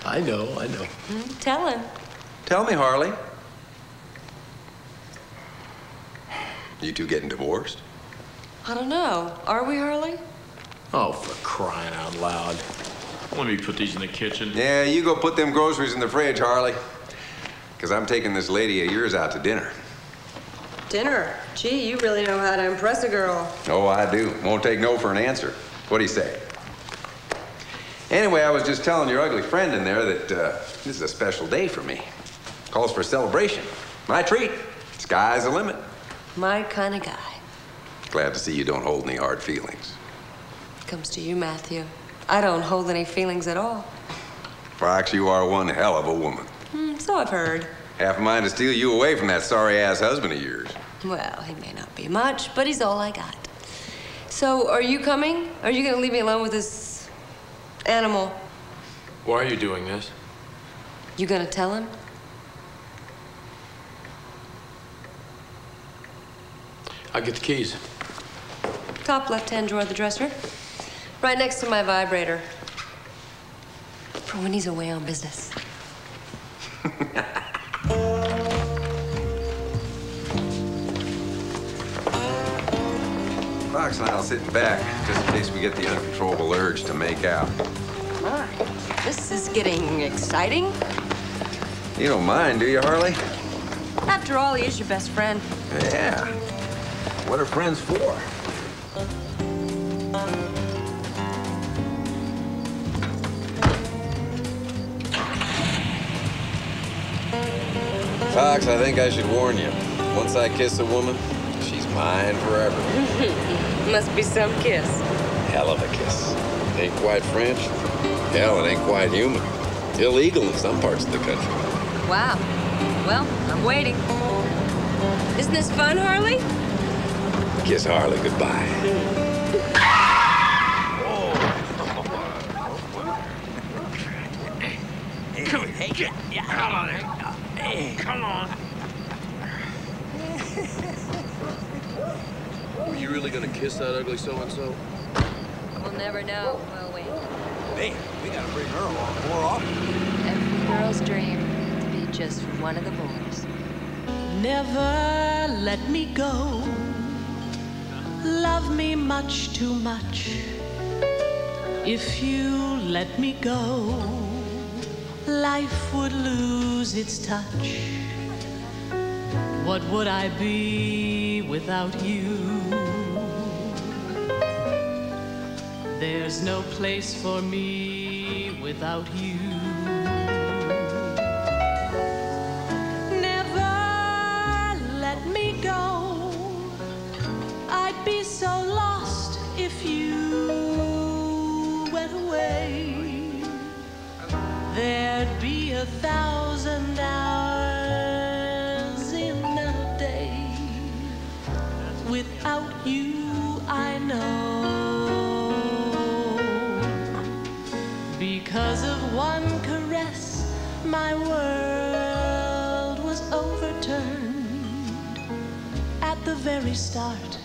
I know, I know. Hmm? Tell him. Tell me, Harley. You two getting divorced? I don't know. Are we, Harley? Oh, for crying out loud. Let me put these in the kitchen. Yeah, you go put them groceries in the fridge, Harley. Because I'm taking this lady of yours out to dinner. Dinner. Gee, you really know how to impress a girl. Oh, I do. Won't take no for an answer. What do you say? Anyway, I was just telling your ugly friend in there that uh, this is a special day for me. Calls for a celebration. My treat. Sky's the limit. My kind of guy. Glad to see you don't hold any hard feelings. Comes to you, Matthew. I don't hold any feelings at all. Fox, you are one hell of a woman. Hmm, so I've heard. Half a mind to steal you away from that sorry ass husband of yours. Well, he may not be much, but he's all I got. So, are you coming? Are you going to leave me alone with this animal? Why are you doing this? You going to tell him? I'll get the keys. Top left-hand drawer of the dresser. Right next to my vibrator. For when he's away on business. Fox and I'll sit back just in case we get the uncontrollable urge to make out. My, this is getting exciting. You don't mind, do you, Harley? After all, he is your best friend. Yeah. What are friends for? Fox, I think I should warn you. Once I kiss a woman, she's mine forever. Must be some kiss. Hell of a kiss. Ain't quite French. Hell, it ain't quite human. Illegal in some parts of the country. Wow. Well, I'm waiting. Isn't this fun, Harley? Kiss Harley goodbye. Come on. Hey, come on. Were you really gonna kiss that ugly so-and-so? We'll never know, will we? Hey, we gotta bring her along more often. Every girl's dream to be just one of the boys. Never let me go. Love me much too much. If you let me go, life would lose its touch. What would I be without you? There's no place for me without you. Never let me go. I'd be so lost if you there'd be a thousand hours in a day. Without you, I know. Because of one caress, my world was overturned at the very start.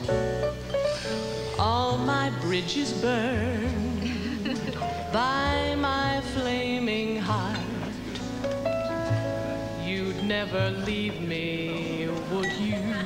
All my bridges burned by never leave me, would you?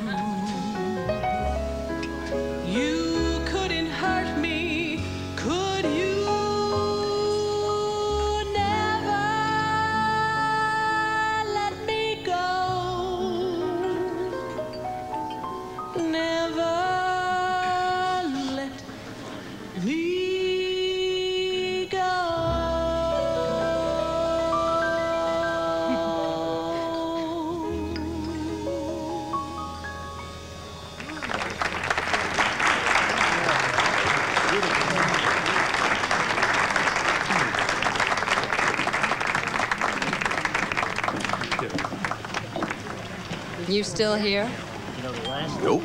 You still here? Nope.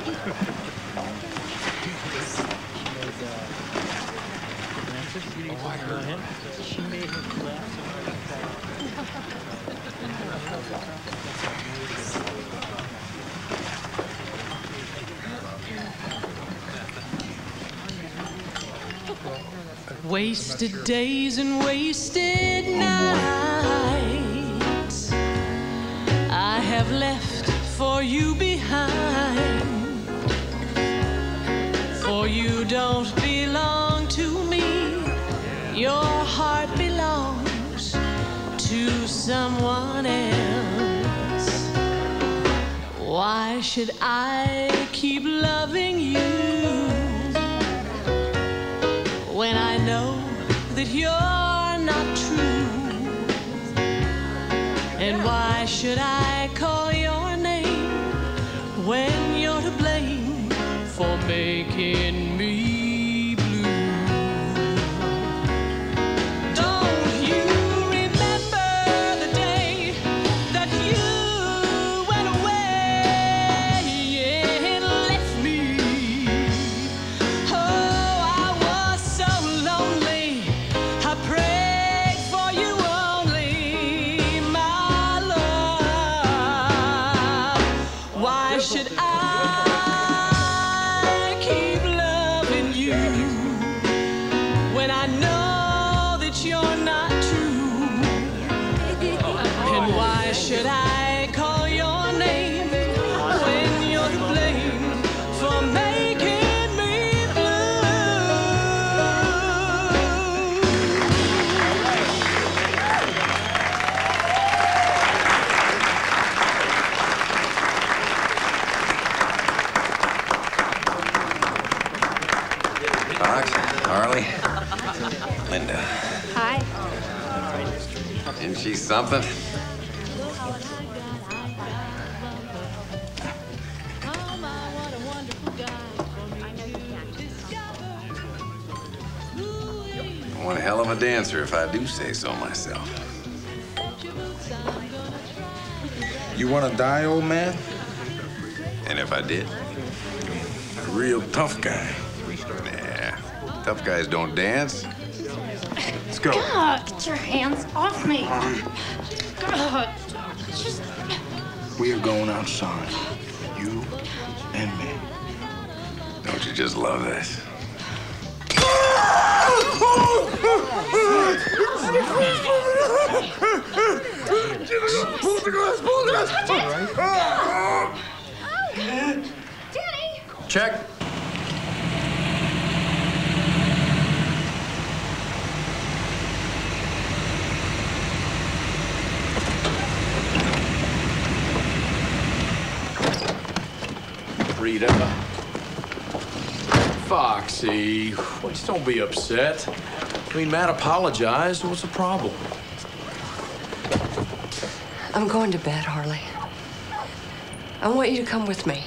Wasted days and wasted nights I have left for you behind. For you don't belong to me, your heart belongs to someone else. Why should I keep loving you? when I know that you're not true? And why should I making hell of a dancer, if I do say so myself. You want to die, old man? And if I did? A real tough guy. Nah, tough guys don't dance. Let's go. God, get your hands off me. God, just We are going outside. You and me. Don't you just love this? Pull the glass, pull the glass. Check. Rita. Foxy, please don't be upset. I mean, Matt apologized. What's the problem? I'm going to bed, Harley. I want you to come with me.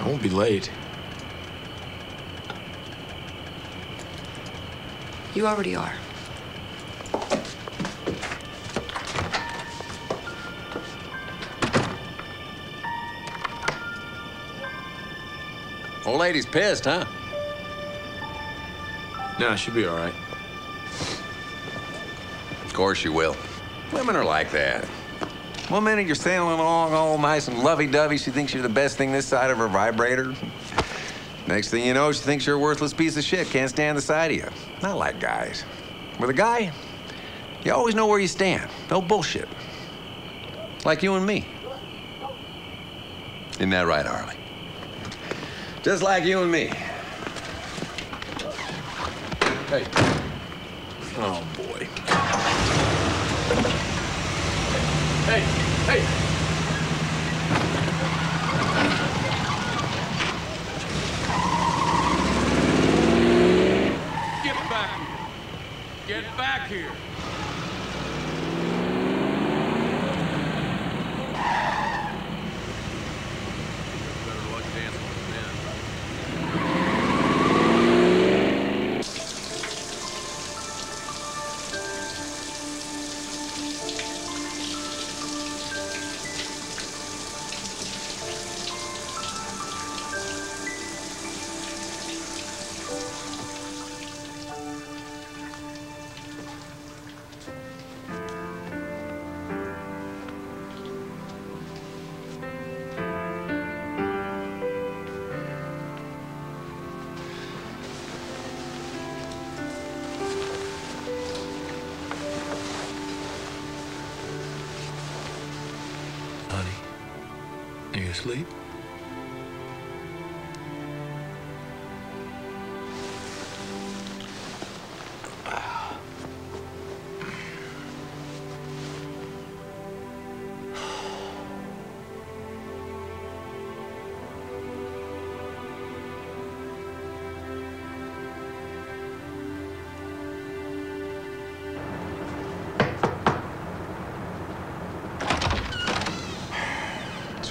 I won't be late. You already are. Lady's pissed, huh? No, she'll be all right. Of course she will. Women are like that. One minute you're sailing along all nice and lovey-dovey, she thinks you're the best thing this side of her vibrator. Next thing you know, she thinks you're a worthless piece of shit, can't stand the sight of you. Not like guys. With a guy, you always know where you stand. No bullshit. Like you and me. Isn't that right, Harley? Just like you and me. Hey. Oh, boy. Hey, hey. Get back. Get back here.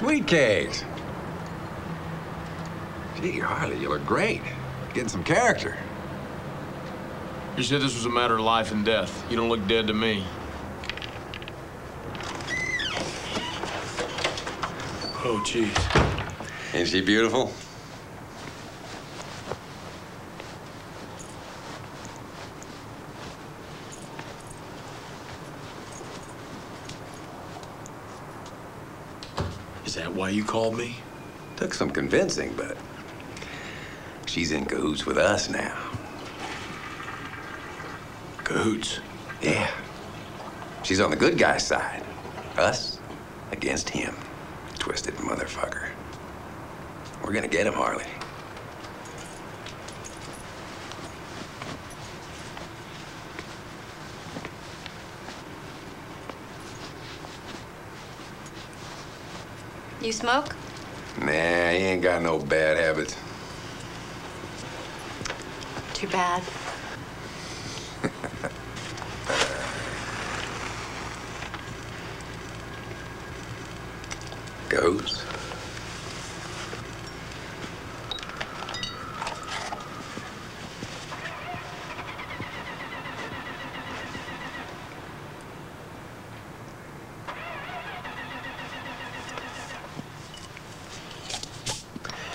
Sweet cakes. Gee, Harley, you look great. Getting some character. You said this was a matter of life and death. You don't look dead to me. Oh, jeez. Isn't she beautiful? You called me? Took some convincing, but she's in cahoots with us now. Cahoots? Yeah. She's on the good guy's side. Us against him. Twisted motherfucker. We're gonna get him, Harley. You smoke? Nah, he ain't got no bad habits. Too bad. Goes.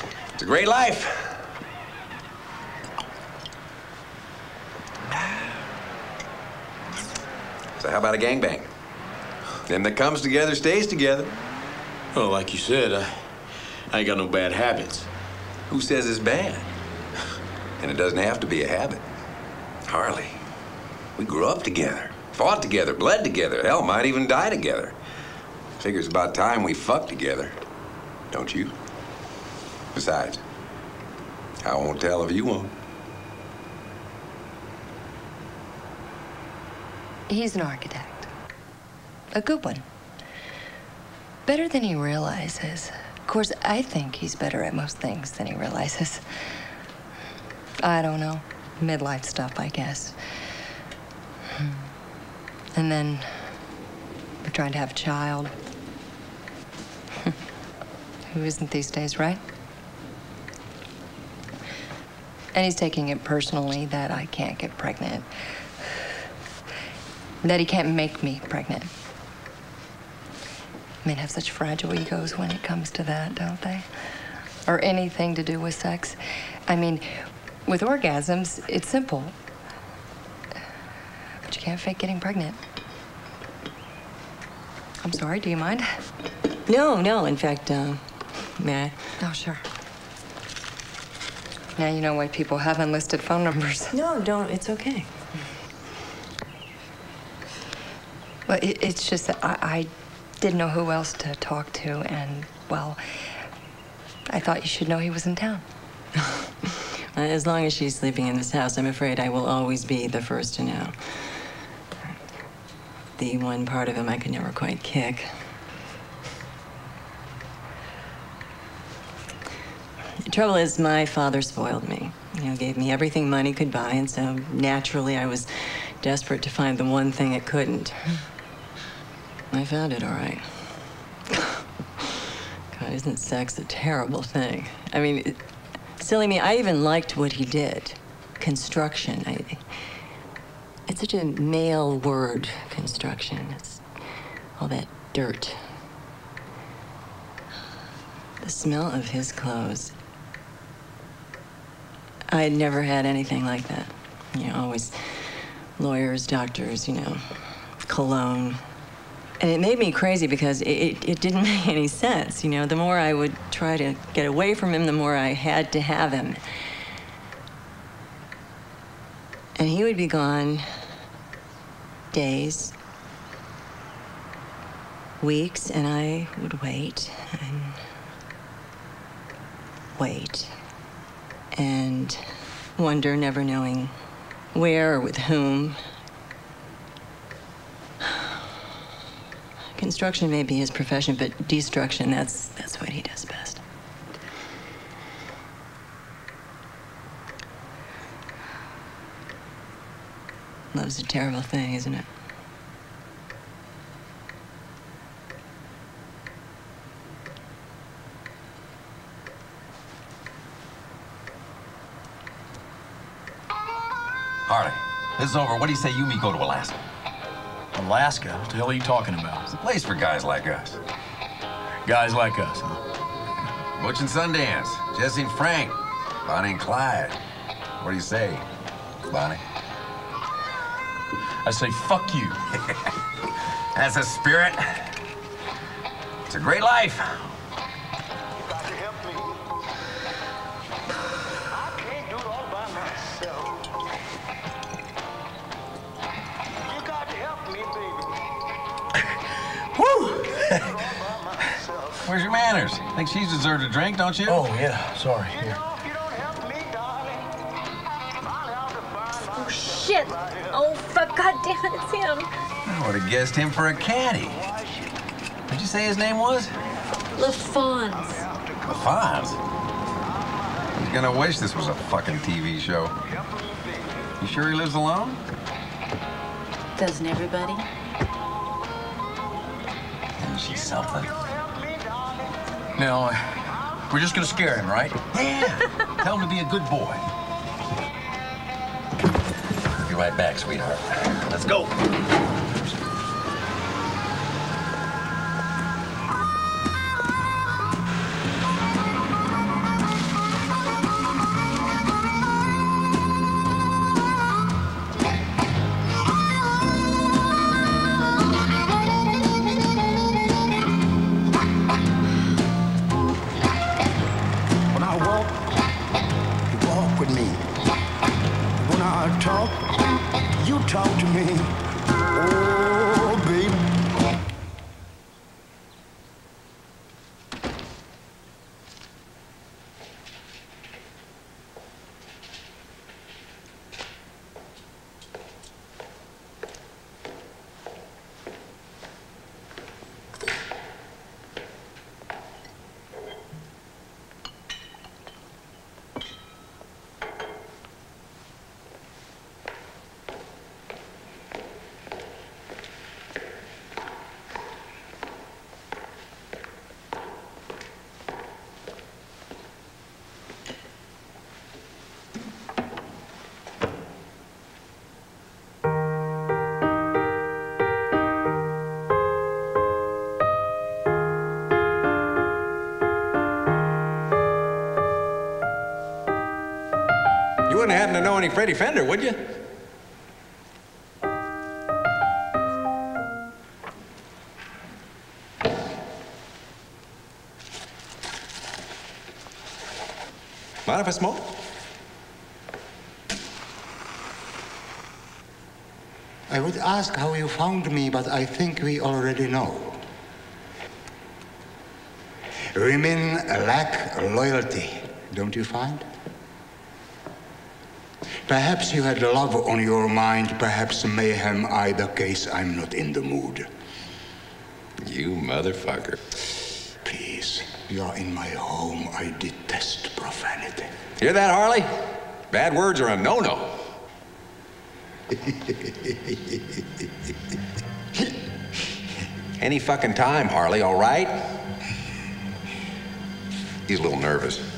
It's a great life. So how about a gangbang? Them that comes together stays together. Well, like you said, I, I ain't got no bad habits. Who says it's bad? And it doesn't have to be a habit. Harley, we grew up together, fought together, bled together, hell, might even die together. Figures about time we fucked together. Don't you? Besides, I won't tell if you won't. He's an architect. A good one. Better than he realizes. Of course, I think he's better at most things than he realizes. I don't know. Midlife stuff, I guess. Hmm. And then we're trying to have a child. Who isn't these days, right? And he's taking it personally that I can't get pregnant. That he can't make me pregnant. Men have such fragile egos when it comes to that, don't they? Or anything to do with sex. I mean, with orgasms, it's simple. But you can't fake getting pregnant. I'm sorry, do you mind? No, no. In fact, uh, may I? Oh, sure. Now you know why people have unlisted phone numbers. No, don't. It's okay. Well, it, it's just that I, I didn't know who else to talk to, and, well, I thought you should know he was in town. As long as she's sleeping in this house, I'm afraid I will always be the first to know. The one part of him I could never quite kick. The trouble is, my father spoiled me. You know, gave me everything money could buy, and so naturally I was desperate to find the one thing it couldn't. I found it all right. God, isn't sex a terrible thing? I mean, it, silly me, I even liked what he did. Construction. I, it's such a male word, construction. It's all that dirt. The smell of his clothes. I had never had anything like that. You know, always lawyers, doctors, you know, cologne. And it made me crazy because it, it, it didn't make any sense. You know, the more I would try to get away from him, the more I had to have him. And he would be gone days, weeks, and I would wait and wait and wonder, never knowing where or with whom. Construction may be his profession, but destruction, that's, that's what he does best. Love's a terrible thing, isn't it? Harley, this is over. What do you say you and me go to Alaska? Alaska? What the hell are you talking about? It's a place for guys like us. Guys like us, huh? Butch and Sundance, Jesse and Frank, Bonnie and Clyde. What do you say, Bonnie? I say, fuck you. That's a spirit. It's a great life. Where's your manners? Think she's deserved a drink, don't you? Oh, yeah. Sorry. Here. Oh, shit. Oh, fuck. God damn it, it's him. I would have guessed him for a caddy. What'd you say his name was? LaFons. LaFons. He's gonna wish this was a fucking TV show. You sure he lives alone? Doesn't everybody? And she's something. Now, uh, we're just gonna scare him, right? Yeah. Tell him to be a good boy. Be right back, sweetheart. Let's go. To know any Freddie Fender, would you? Mind if I smoke? I would ask how you found me, but I think we already know. Women lack loyalty, don't you find? Perhaps you had love on your mind, perhaps mayhem, either case, I'm not in the mood. You motherfucker. Please, you're in my home. I detest profanity. Hear that, Harley? Bad words are a no-no. Any fucking time, Harley, all right? He's a little nervous.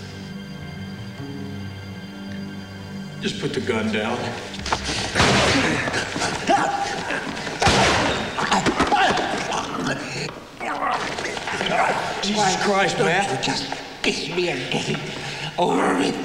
Just put the gun down. Jesus Christ, Matt. Just kiss me and get it over with.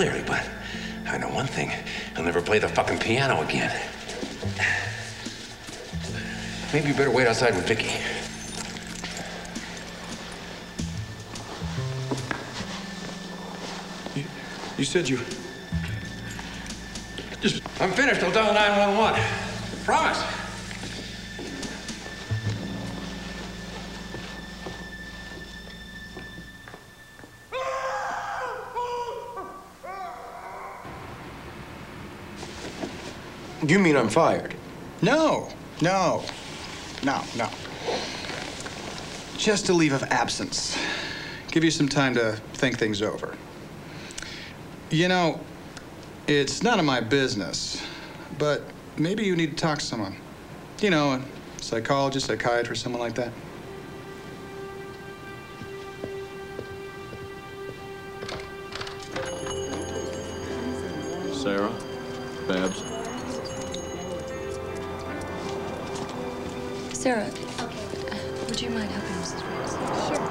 Clearly, but I know one thing. He'll never play the fucking piano again. Maybe you better wait outside with Vicky. You said you... Just, I'm finished. I'll dial 911. Promise. You mean I'm fired? No, no, no, no. Just a leave of absence. Give you some time to think things over. You know, it's none of my business, but maybe you need to talk to someone. You know, a psychologist, psychiatrist, someone like that. Sarah? Babs? Sarah, would you mind helping Mrs. Riggs? Sure.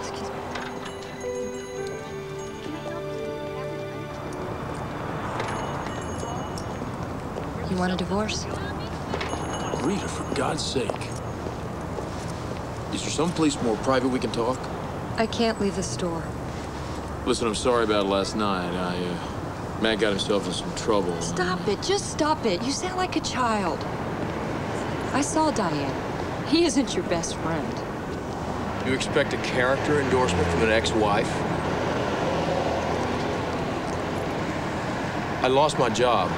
Excuse me. You want a divorce? Rita, for God's sake. Is there some place more private we can talk? I can't leave the store. Listen, I'm sorry about last night. I, uh, Matt got himself in some trouble. Stop it. Just stop it. You sound like a child. I saw Diane. He isn't your best friend. You expect a character endorsement from an ex-wife? I lost my job.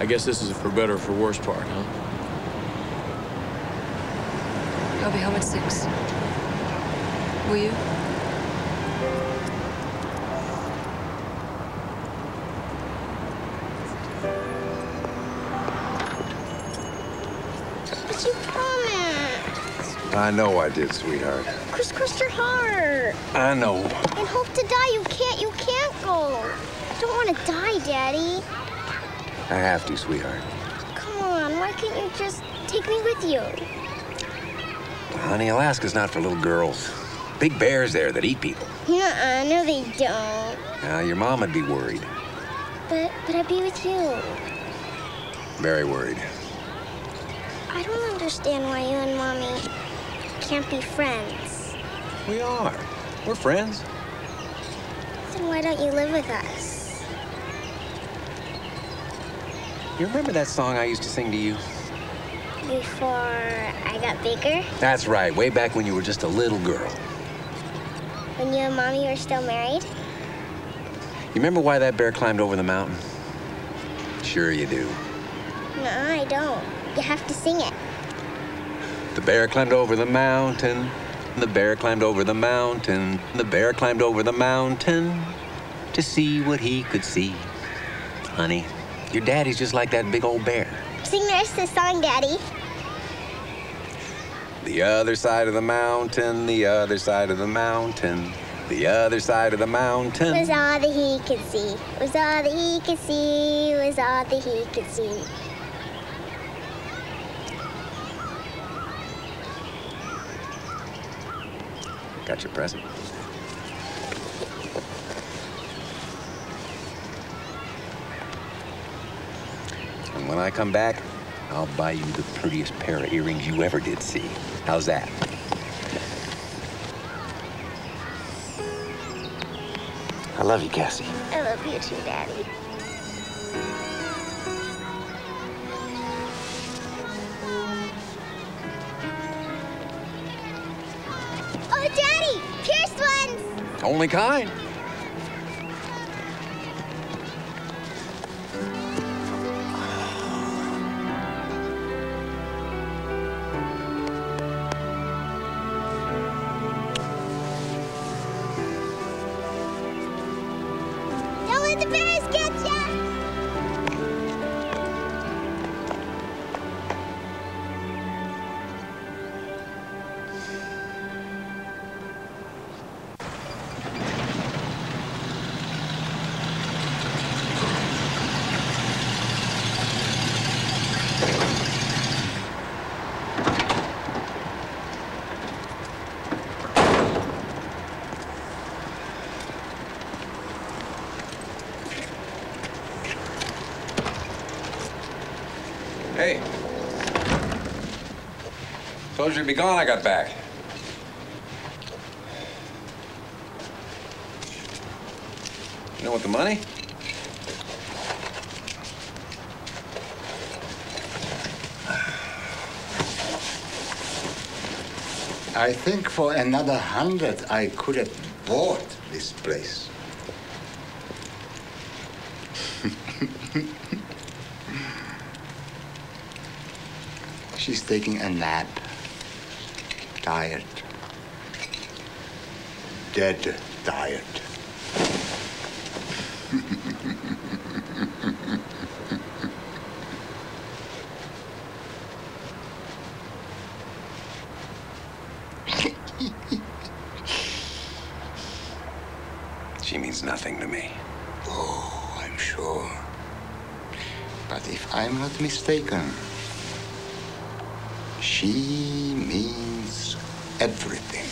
I guess this is for better or for worse part, huh? I'll be home at six. Will you? I know I did, sweetheart. Chris crossed your heart. I know. In hope to die, you can't. You can't go. I don't want to die, Daddy. I have to, sweetheart. Come on, why can't you just take me with you? Honey, Alaska's not for little girls. Big bears there that eat people. Nuh-uh, no they don't. Now, your mom would be worried. But, but I'd be with you. Very worried. I don't understand why you and Mommy can't be friends. We are. We're friends. Then why don't you live with us? You remember that song I used to sing to you? Before I got bigger? That's right, way back when you were just a little girl. When you and Mommy were still married? You remember why that bear climbed over the mountain? Sure you do. No, I don't. You have to sing it. The bear climbed over the mountain. The bear climbed over the mountain. The bear climbed over the mountain to see what he could see. Honey, your daddy's just like that big old bear. Sing the rest of the song, Daddy. The other side of the mountain, the other side of the mountain, the other side of the mountain. Was all that he could see. Was all that he could see. Was all that he could see. Got your present. And when I come back, I'll buy you the prettiest pair of earrings you ever did see. How's that? I love you, Cassie. I love you too, Daddy. Only kind. Told you to be gone, I got back. You know what the money? I think for another hundred, I could have bought this place. She's taking a nap. Tired. Dead diet. She means nothing to me. Oh, I'm sure. But if I'm not mistaken, she means everything.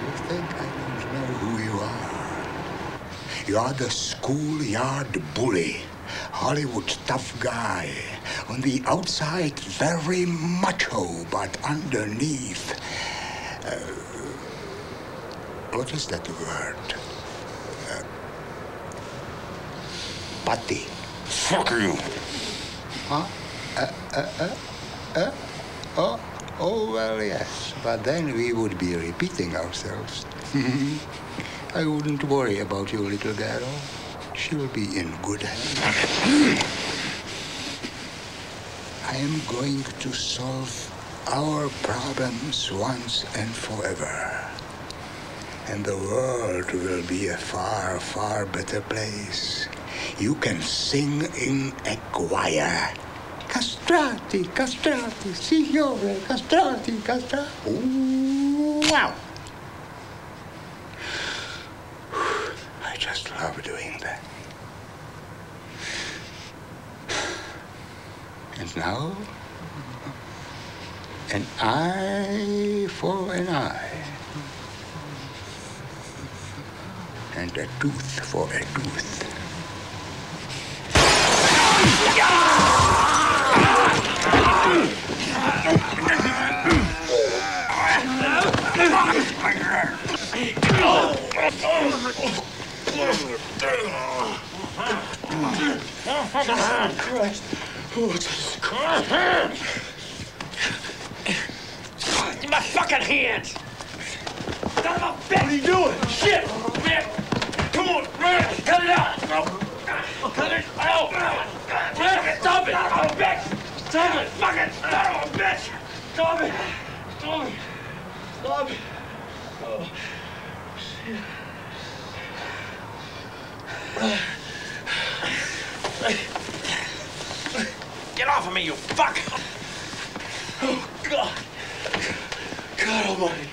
You think I don't know who you are? The schoolyard bully, Hollywood tough guy. On the outside, very macho, but underneath. Uh, what is that word? Uh, putty. Fuck you. Huh? Uh, uh, uh, uh? Oh, oh, well, yes. But then we would be repeating ourselves. I wouldn't worry about your little girl. She'll be in good hands. I am going to solve our problems once and forever. And the world will be a far, far better place. You can sing in a choir. Castrati, castrati, signore, castrati, castrati. Ooh, wow. Of doing that. And now, an eye for an eye, and a tooth for a tooth. Christ. Oh. My fucking hands! Son of a bitch! What are you doing? Shit! Man! Come on, man! Cut it out! Cut it out! Man, stop it! Son of bitch! Stop it! Fucking son of a! Stop it! Stop it! Stop it! Oh, shit. Get off of me, you fuck! Oh, God. God almighty.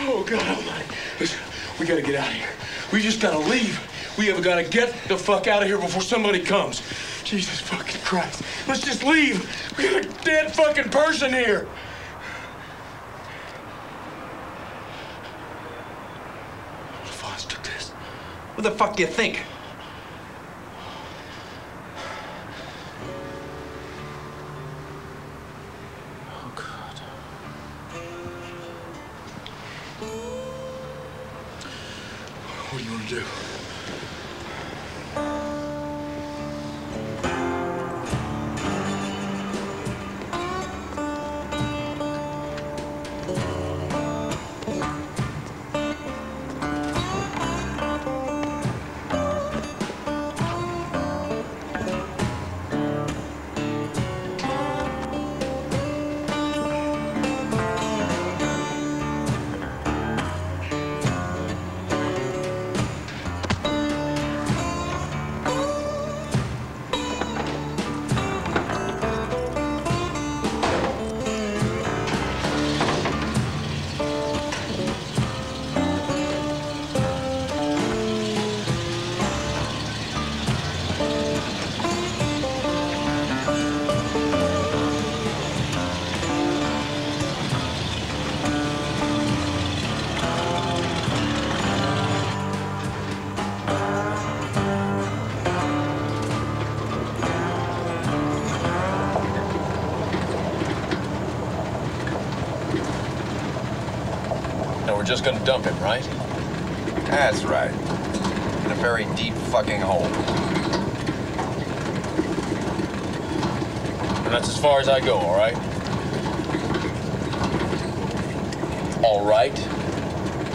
Oh, God almighty. Listen, we gotta get out of here. We just gotta leave. We have gotta get the fuck out of here before somebody comes. Jesus fucking Christ. Let's just leave. We got a dead fucking person here. This. What the fuck do you think? Do just gonna dump him, right? That's right. In a very deep fucking hole. And that's as far as I go, all right? All right?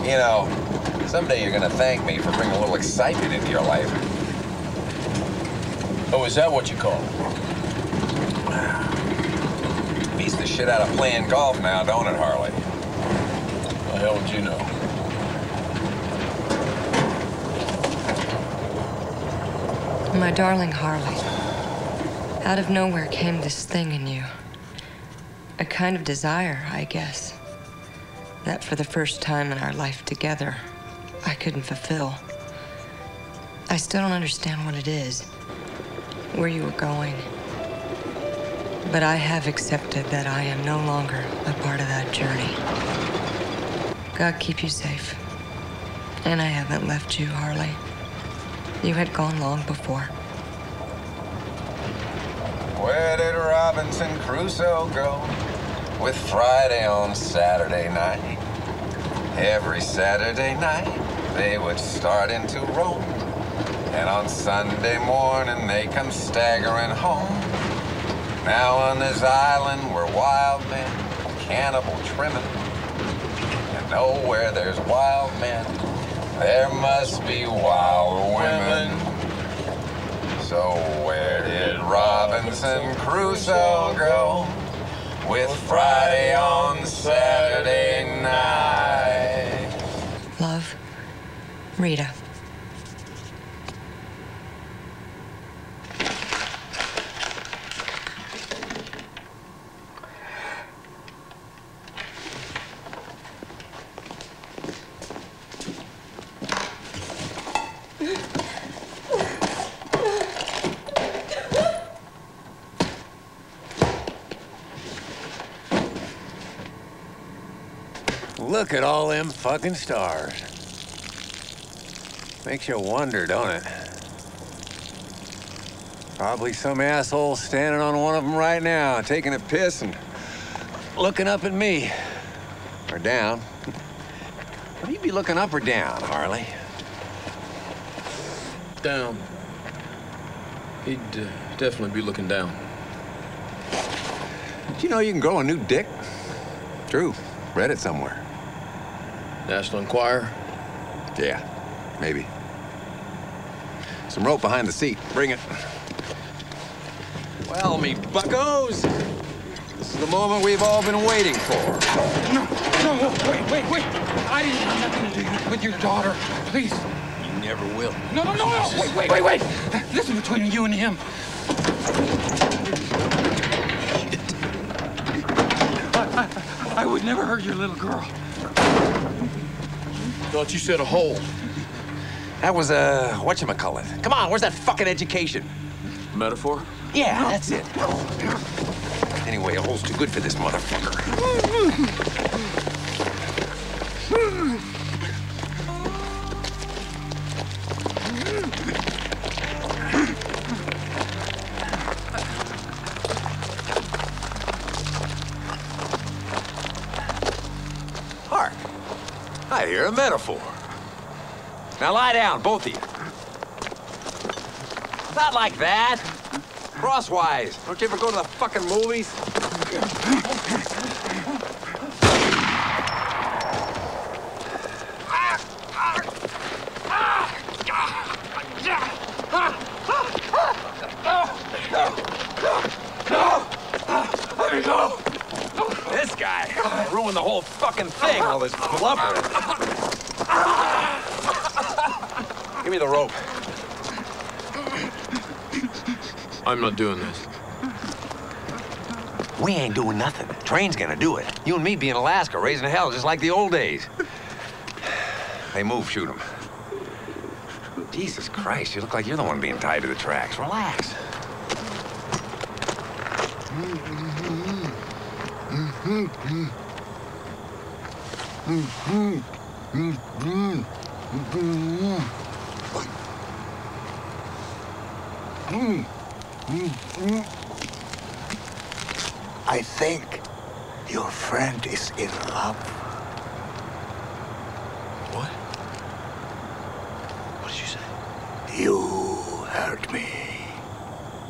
You know, someday you're gonna thank me for bringing a little excitement into your life. Oh, is that what you call it? Beats the shit out of playing golf now, don't it, Harley? Hell would you know? My darling Harley, out of nowhere came this thing in you. A kind of desire, I guess. That for the first time in our life together, I couldn't fulfill. I still don't understand what it is, where you were going. But I have accepted that I am no longer a part of that journey. God keep you safe. And I haven't left you, Harley. You had gone long before. Where did Robinson Crusoe go? With Friday on Saturday night. Every Saturday night, they would start into Rome. And on Sunday morning, they come staggering home. Now on this island, we're wild men, cannibal trimming. And nowhere there's wild men, there must be wild women. So where did Robinson Crusoe go? With Friday on Saturday night. Love, Rita. Look at all them fucking stars. Makes you wonder, don't it? Probably some asshole standing on one of them right now, taking a piss and looking up at me. Or down. Would you be looking up or down, Harley? Down. He'd uh, definitely be looking down. Did you know you can grow a new dick? True. Read it somewhere. National Enquirer? Yeah, maybe. Some rope behind the seat. Bring it. Well, me buckos, this is the moment we've all been waiting for. No, no, wait, wait, wait. I didn't have nothing to do with your daughter. Please. You never will. No, no, no, no. Wait, wait, wait, wait. This is between you and him. I, I, I would never hurt your little girl. Thought you said a hole. That was, a uh, whatchamacallit. Come on, where's that fucking education? Metaphor? Yeah, that's it. Anyway, a hole's too good for this motherfucker. Hear a metaphor. Now lie down, both of you. Not like that. Crosswise. Don't you ever go to the fucking movies? This guy ruined the whole fucking thing, all this blubbering. Give me the rope. I'm not doing this. We ain't doing nothing. Train's gonna do it. You and me be in Alaska, raising hell just like the old days. Hey, move, shoot him. Jesus Christ, you look like you're the one being tied to the tracks. Relax. I think your friend is in love. What? What did you say? You heard me.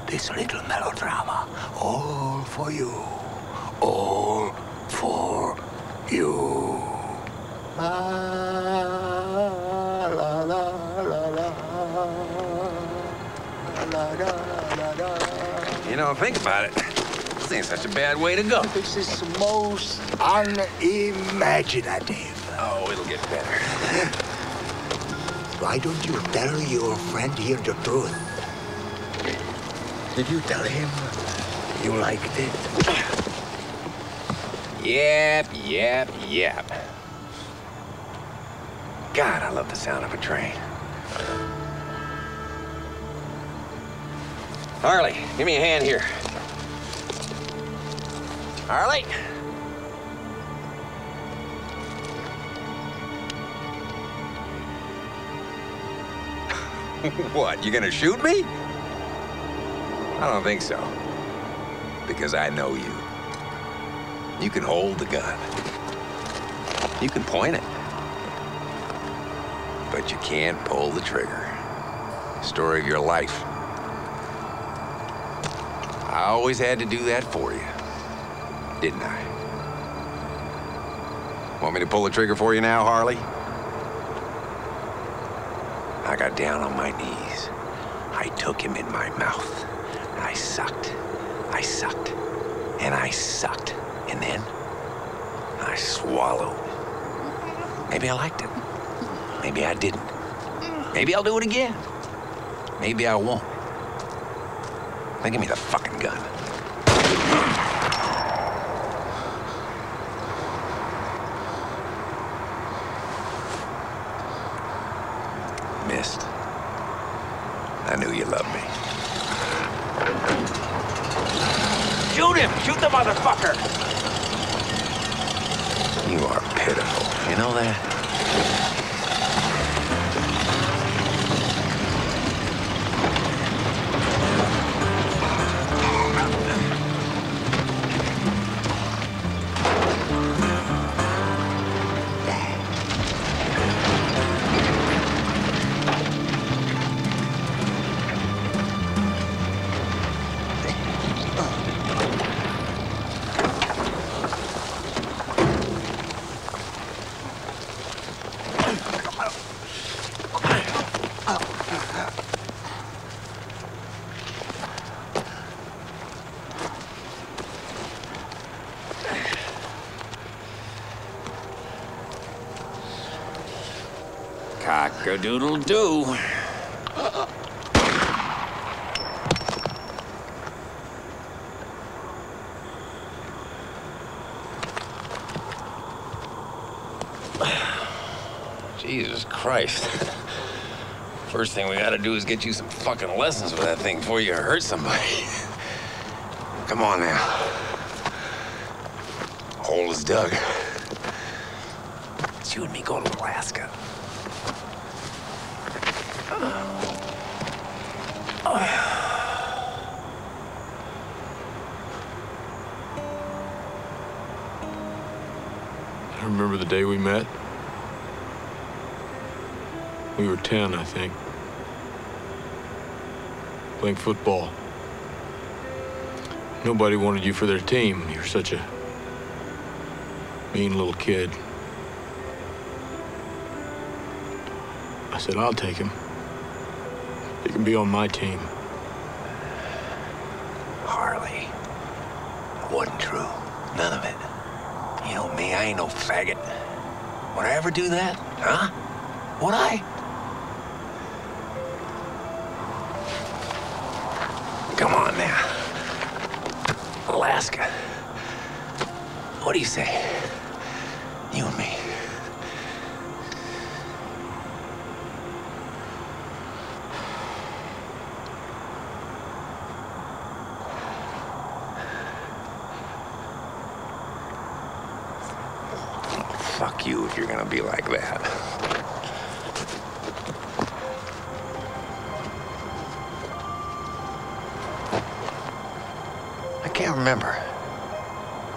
This little melodrama, all for you. All for you. La, la, la, la, la. La, la, la, la. You know, think about it. This a bad way to go. This is most unimaginative. Oh, it'll get better. Why don't you tell your friend here the truth? Did you tell him you liked it? Yep, yep, yep. God, I love the sound of a train. Harley, give me a hand here. Harley? what, you gonna shoot me? I don't think so. Because I know you. You can hold the gun. You can point it. But you can't pull the trigger. Story of your life. I always had to do that for you, didn't I? Want me to pull the trigger for you now, Harley? I got down on my knees. I took him in my mouth. I sucked. I sucked. And I sucked. And then I swallowed. Maybe I liked it. Maybe I didn't. Maybe I'll do it again. Maybe I won't. Now give me the fucking gun. Missed. I knew you loved me. Shoot him! Shoot the motherfucker! You are pitiful. You know that? Cock-a-doodle-doo. Jesus Christ. First thing we gotta do is get you some fucking lessons with that thing before you hurt somebody. Come on now. Hole is dug. 10, I think. Playing football. Nobody wanted you for their team. You were such a mean little kid. I said, I'll take him. He can be on my team. Harley. It wasn't true. None of it. You know me, I ain't no faggot. Would I ever do that? Huh? Would I? You say? You and me. Fuck you if you're gonna be like that. I can't remember.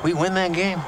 We win that game?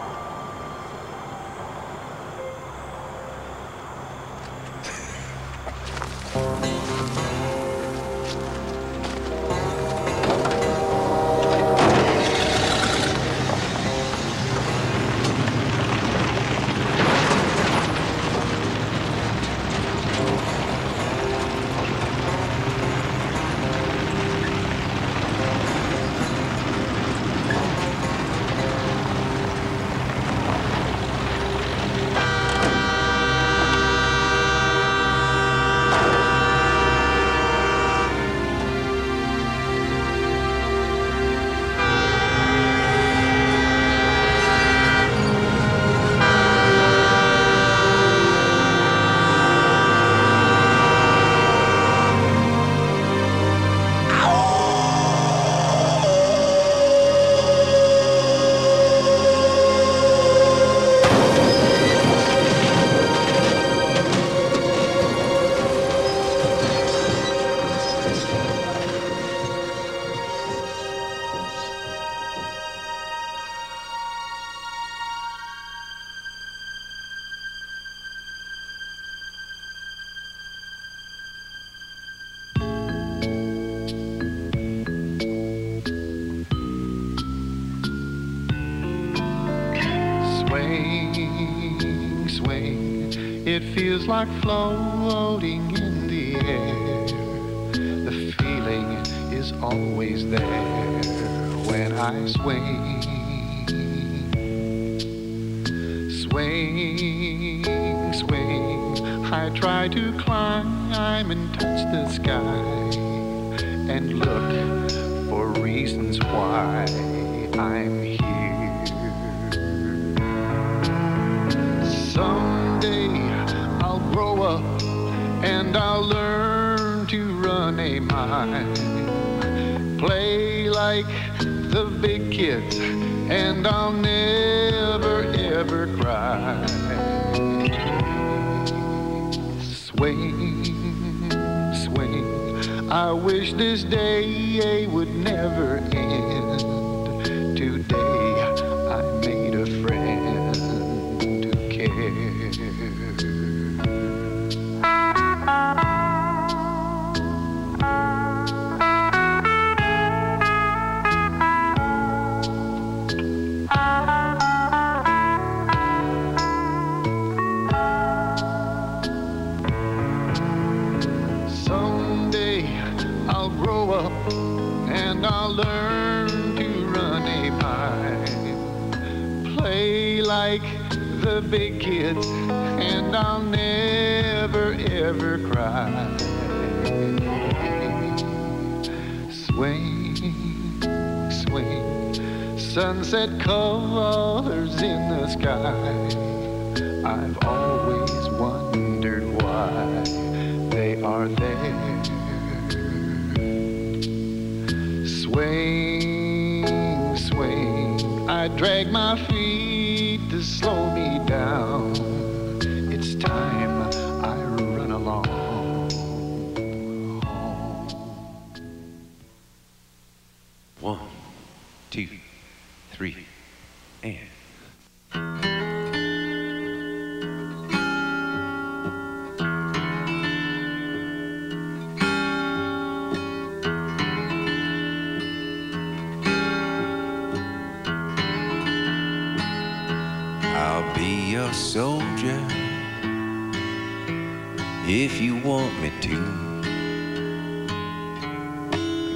Feels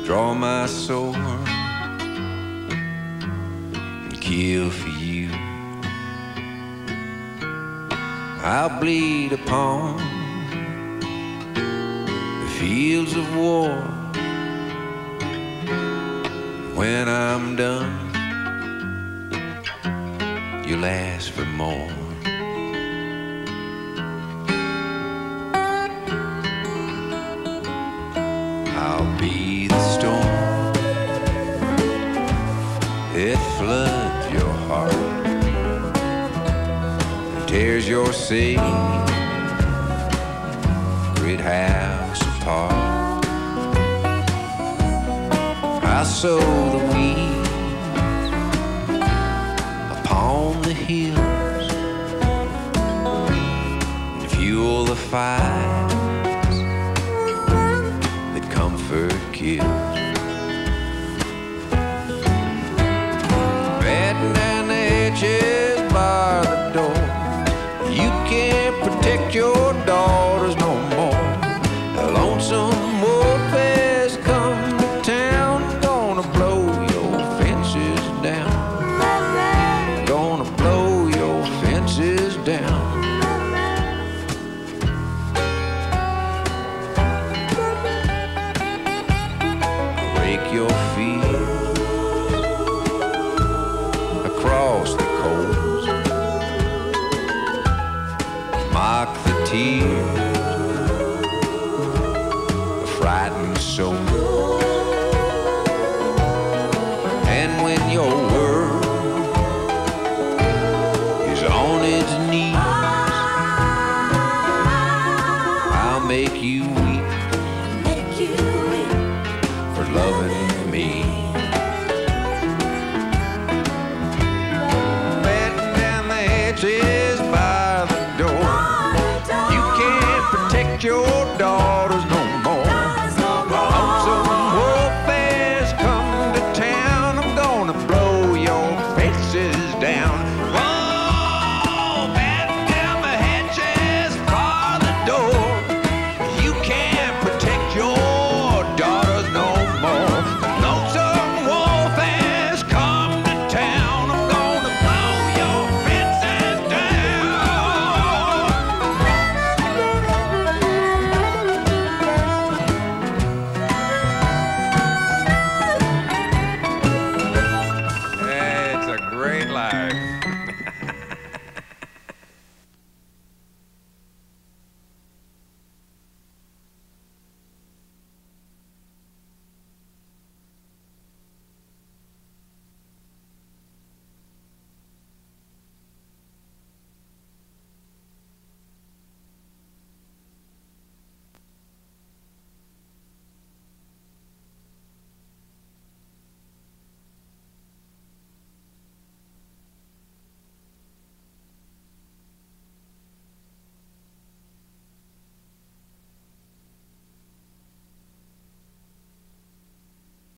draw my sword and kill for you. I'll bleed upon the fields of war. When I'm done, you'll ask for more. There's your sea, great house apart. I sow the weeds upon the hills and fuel the fire.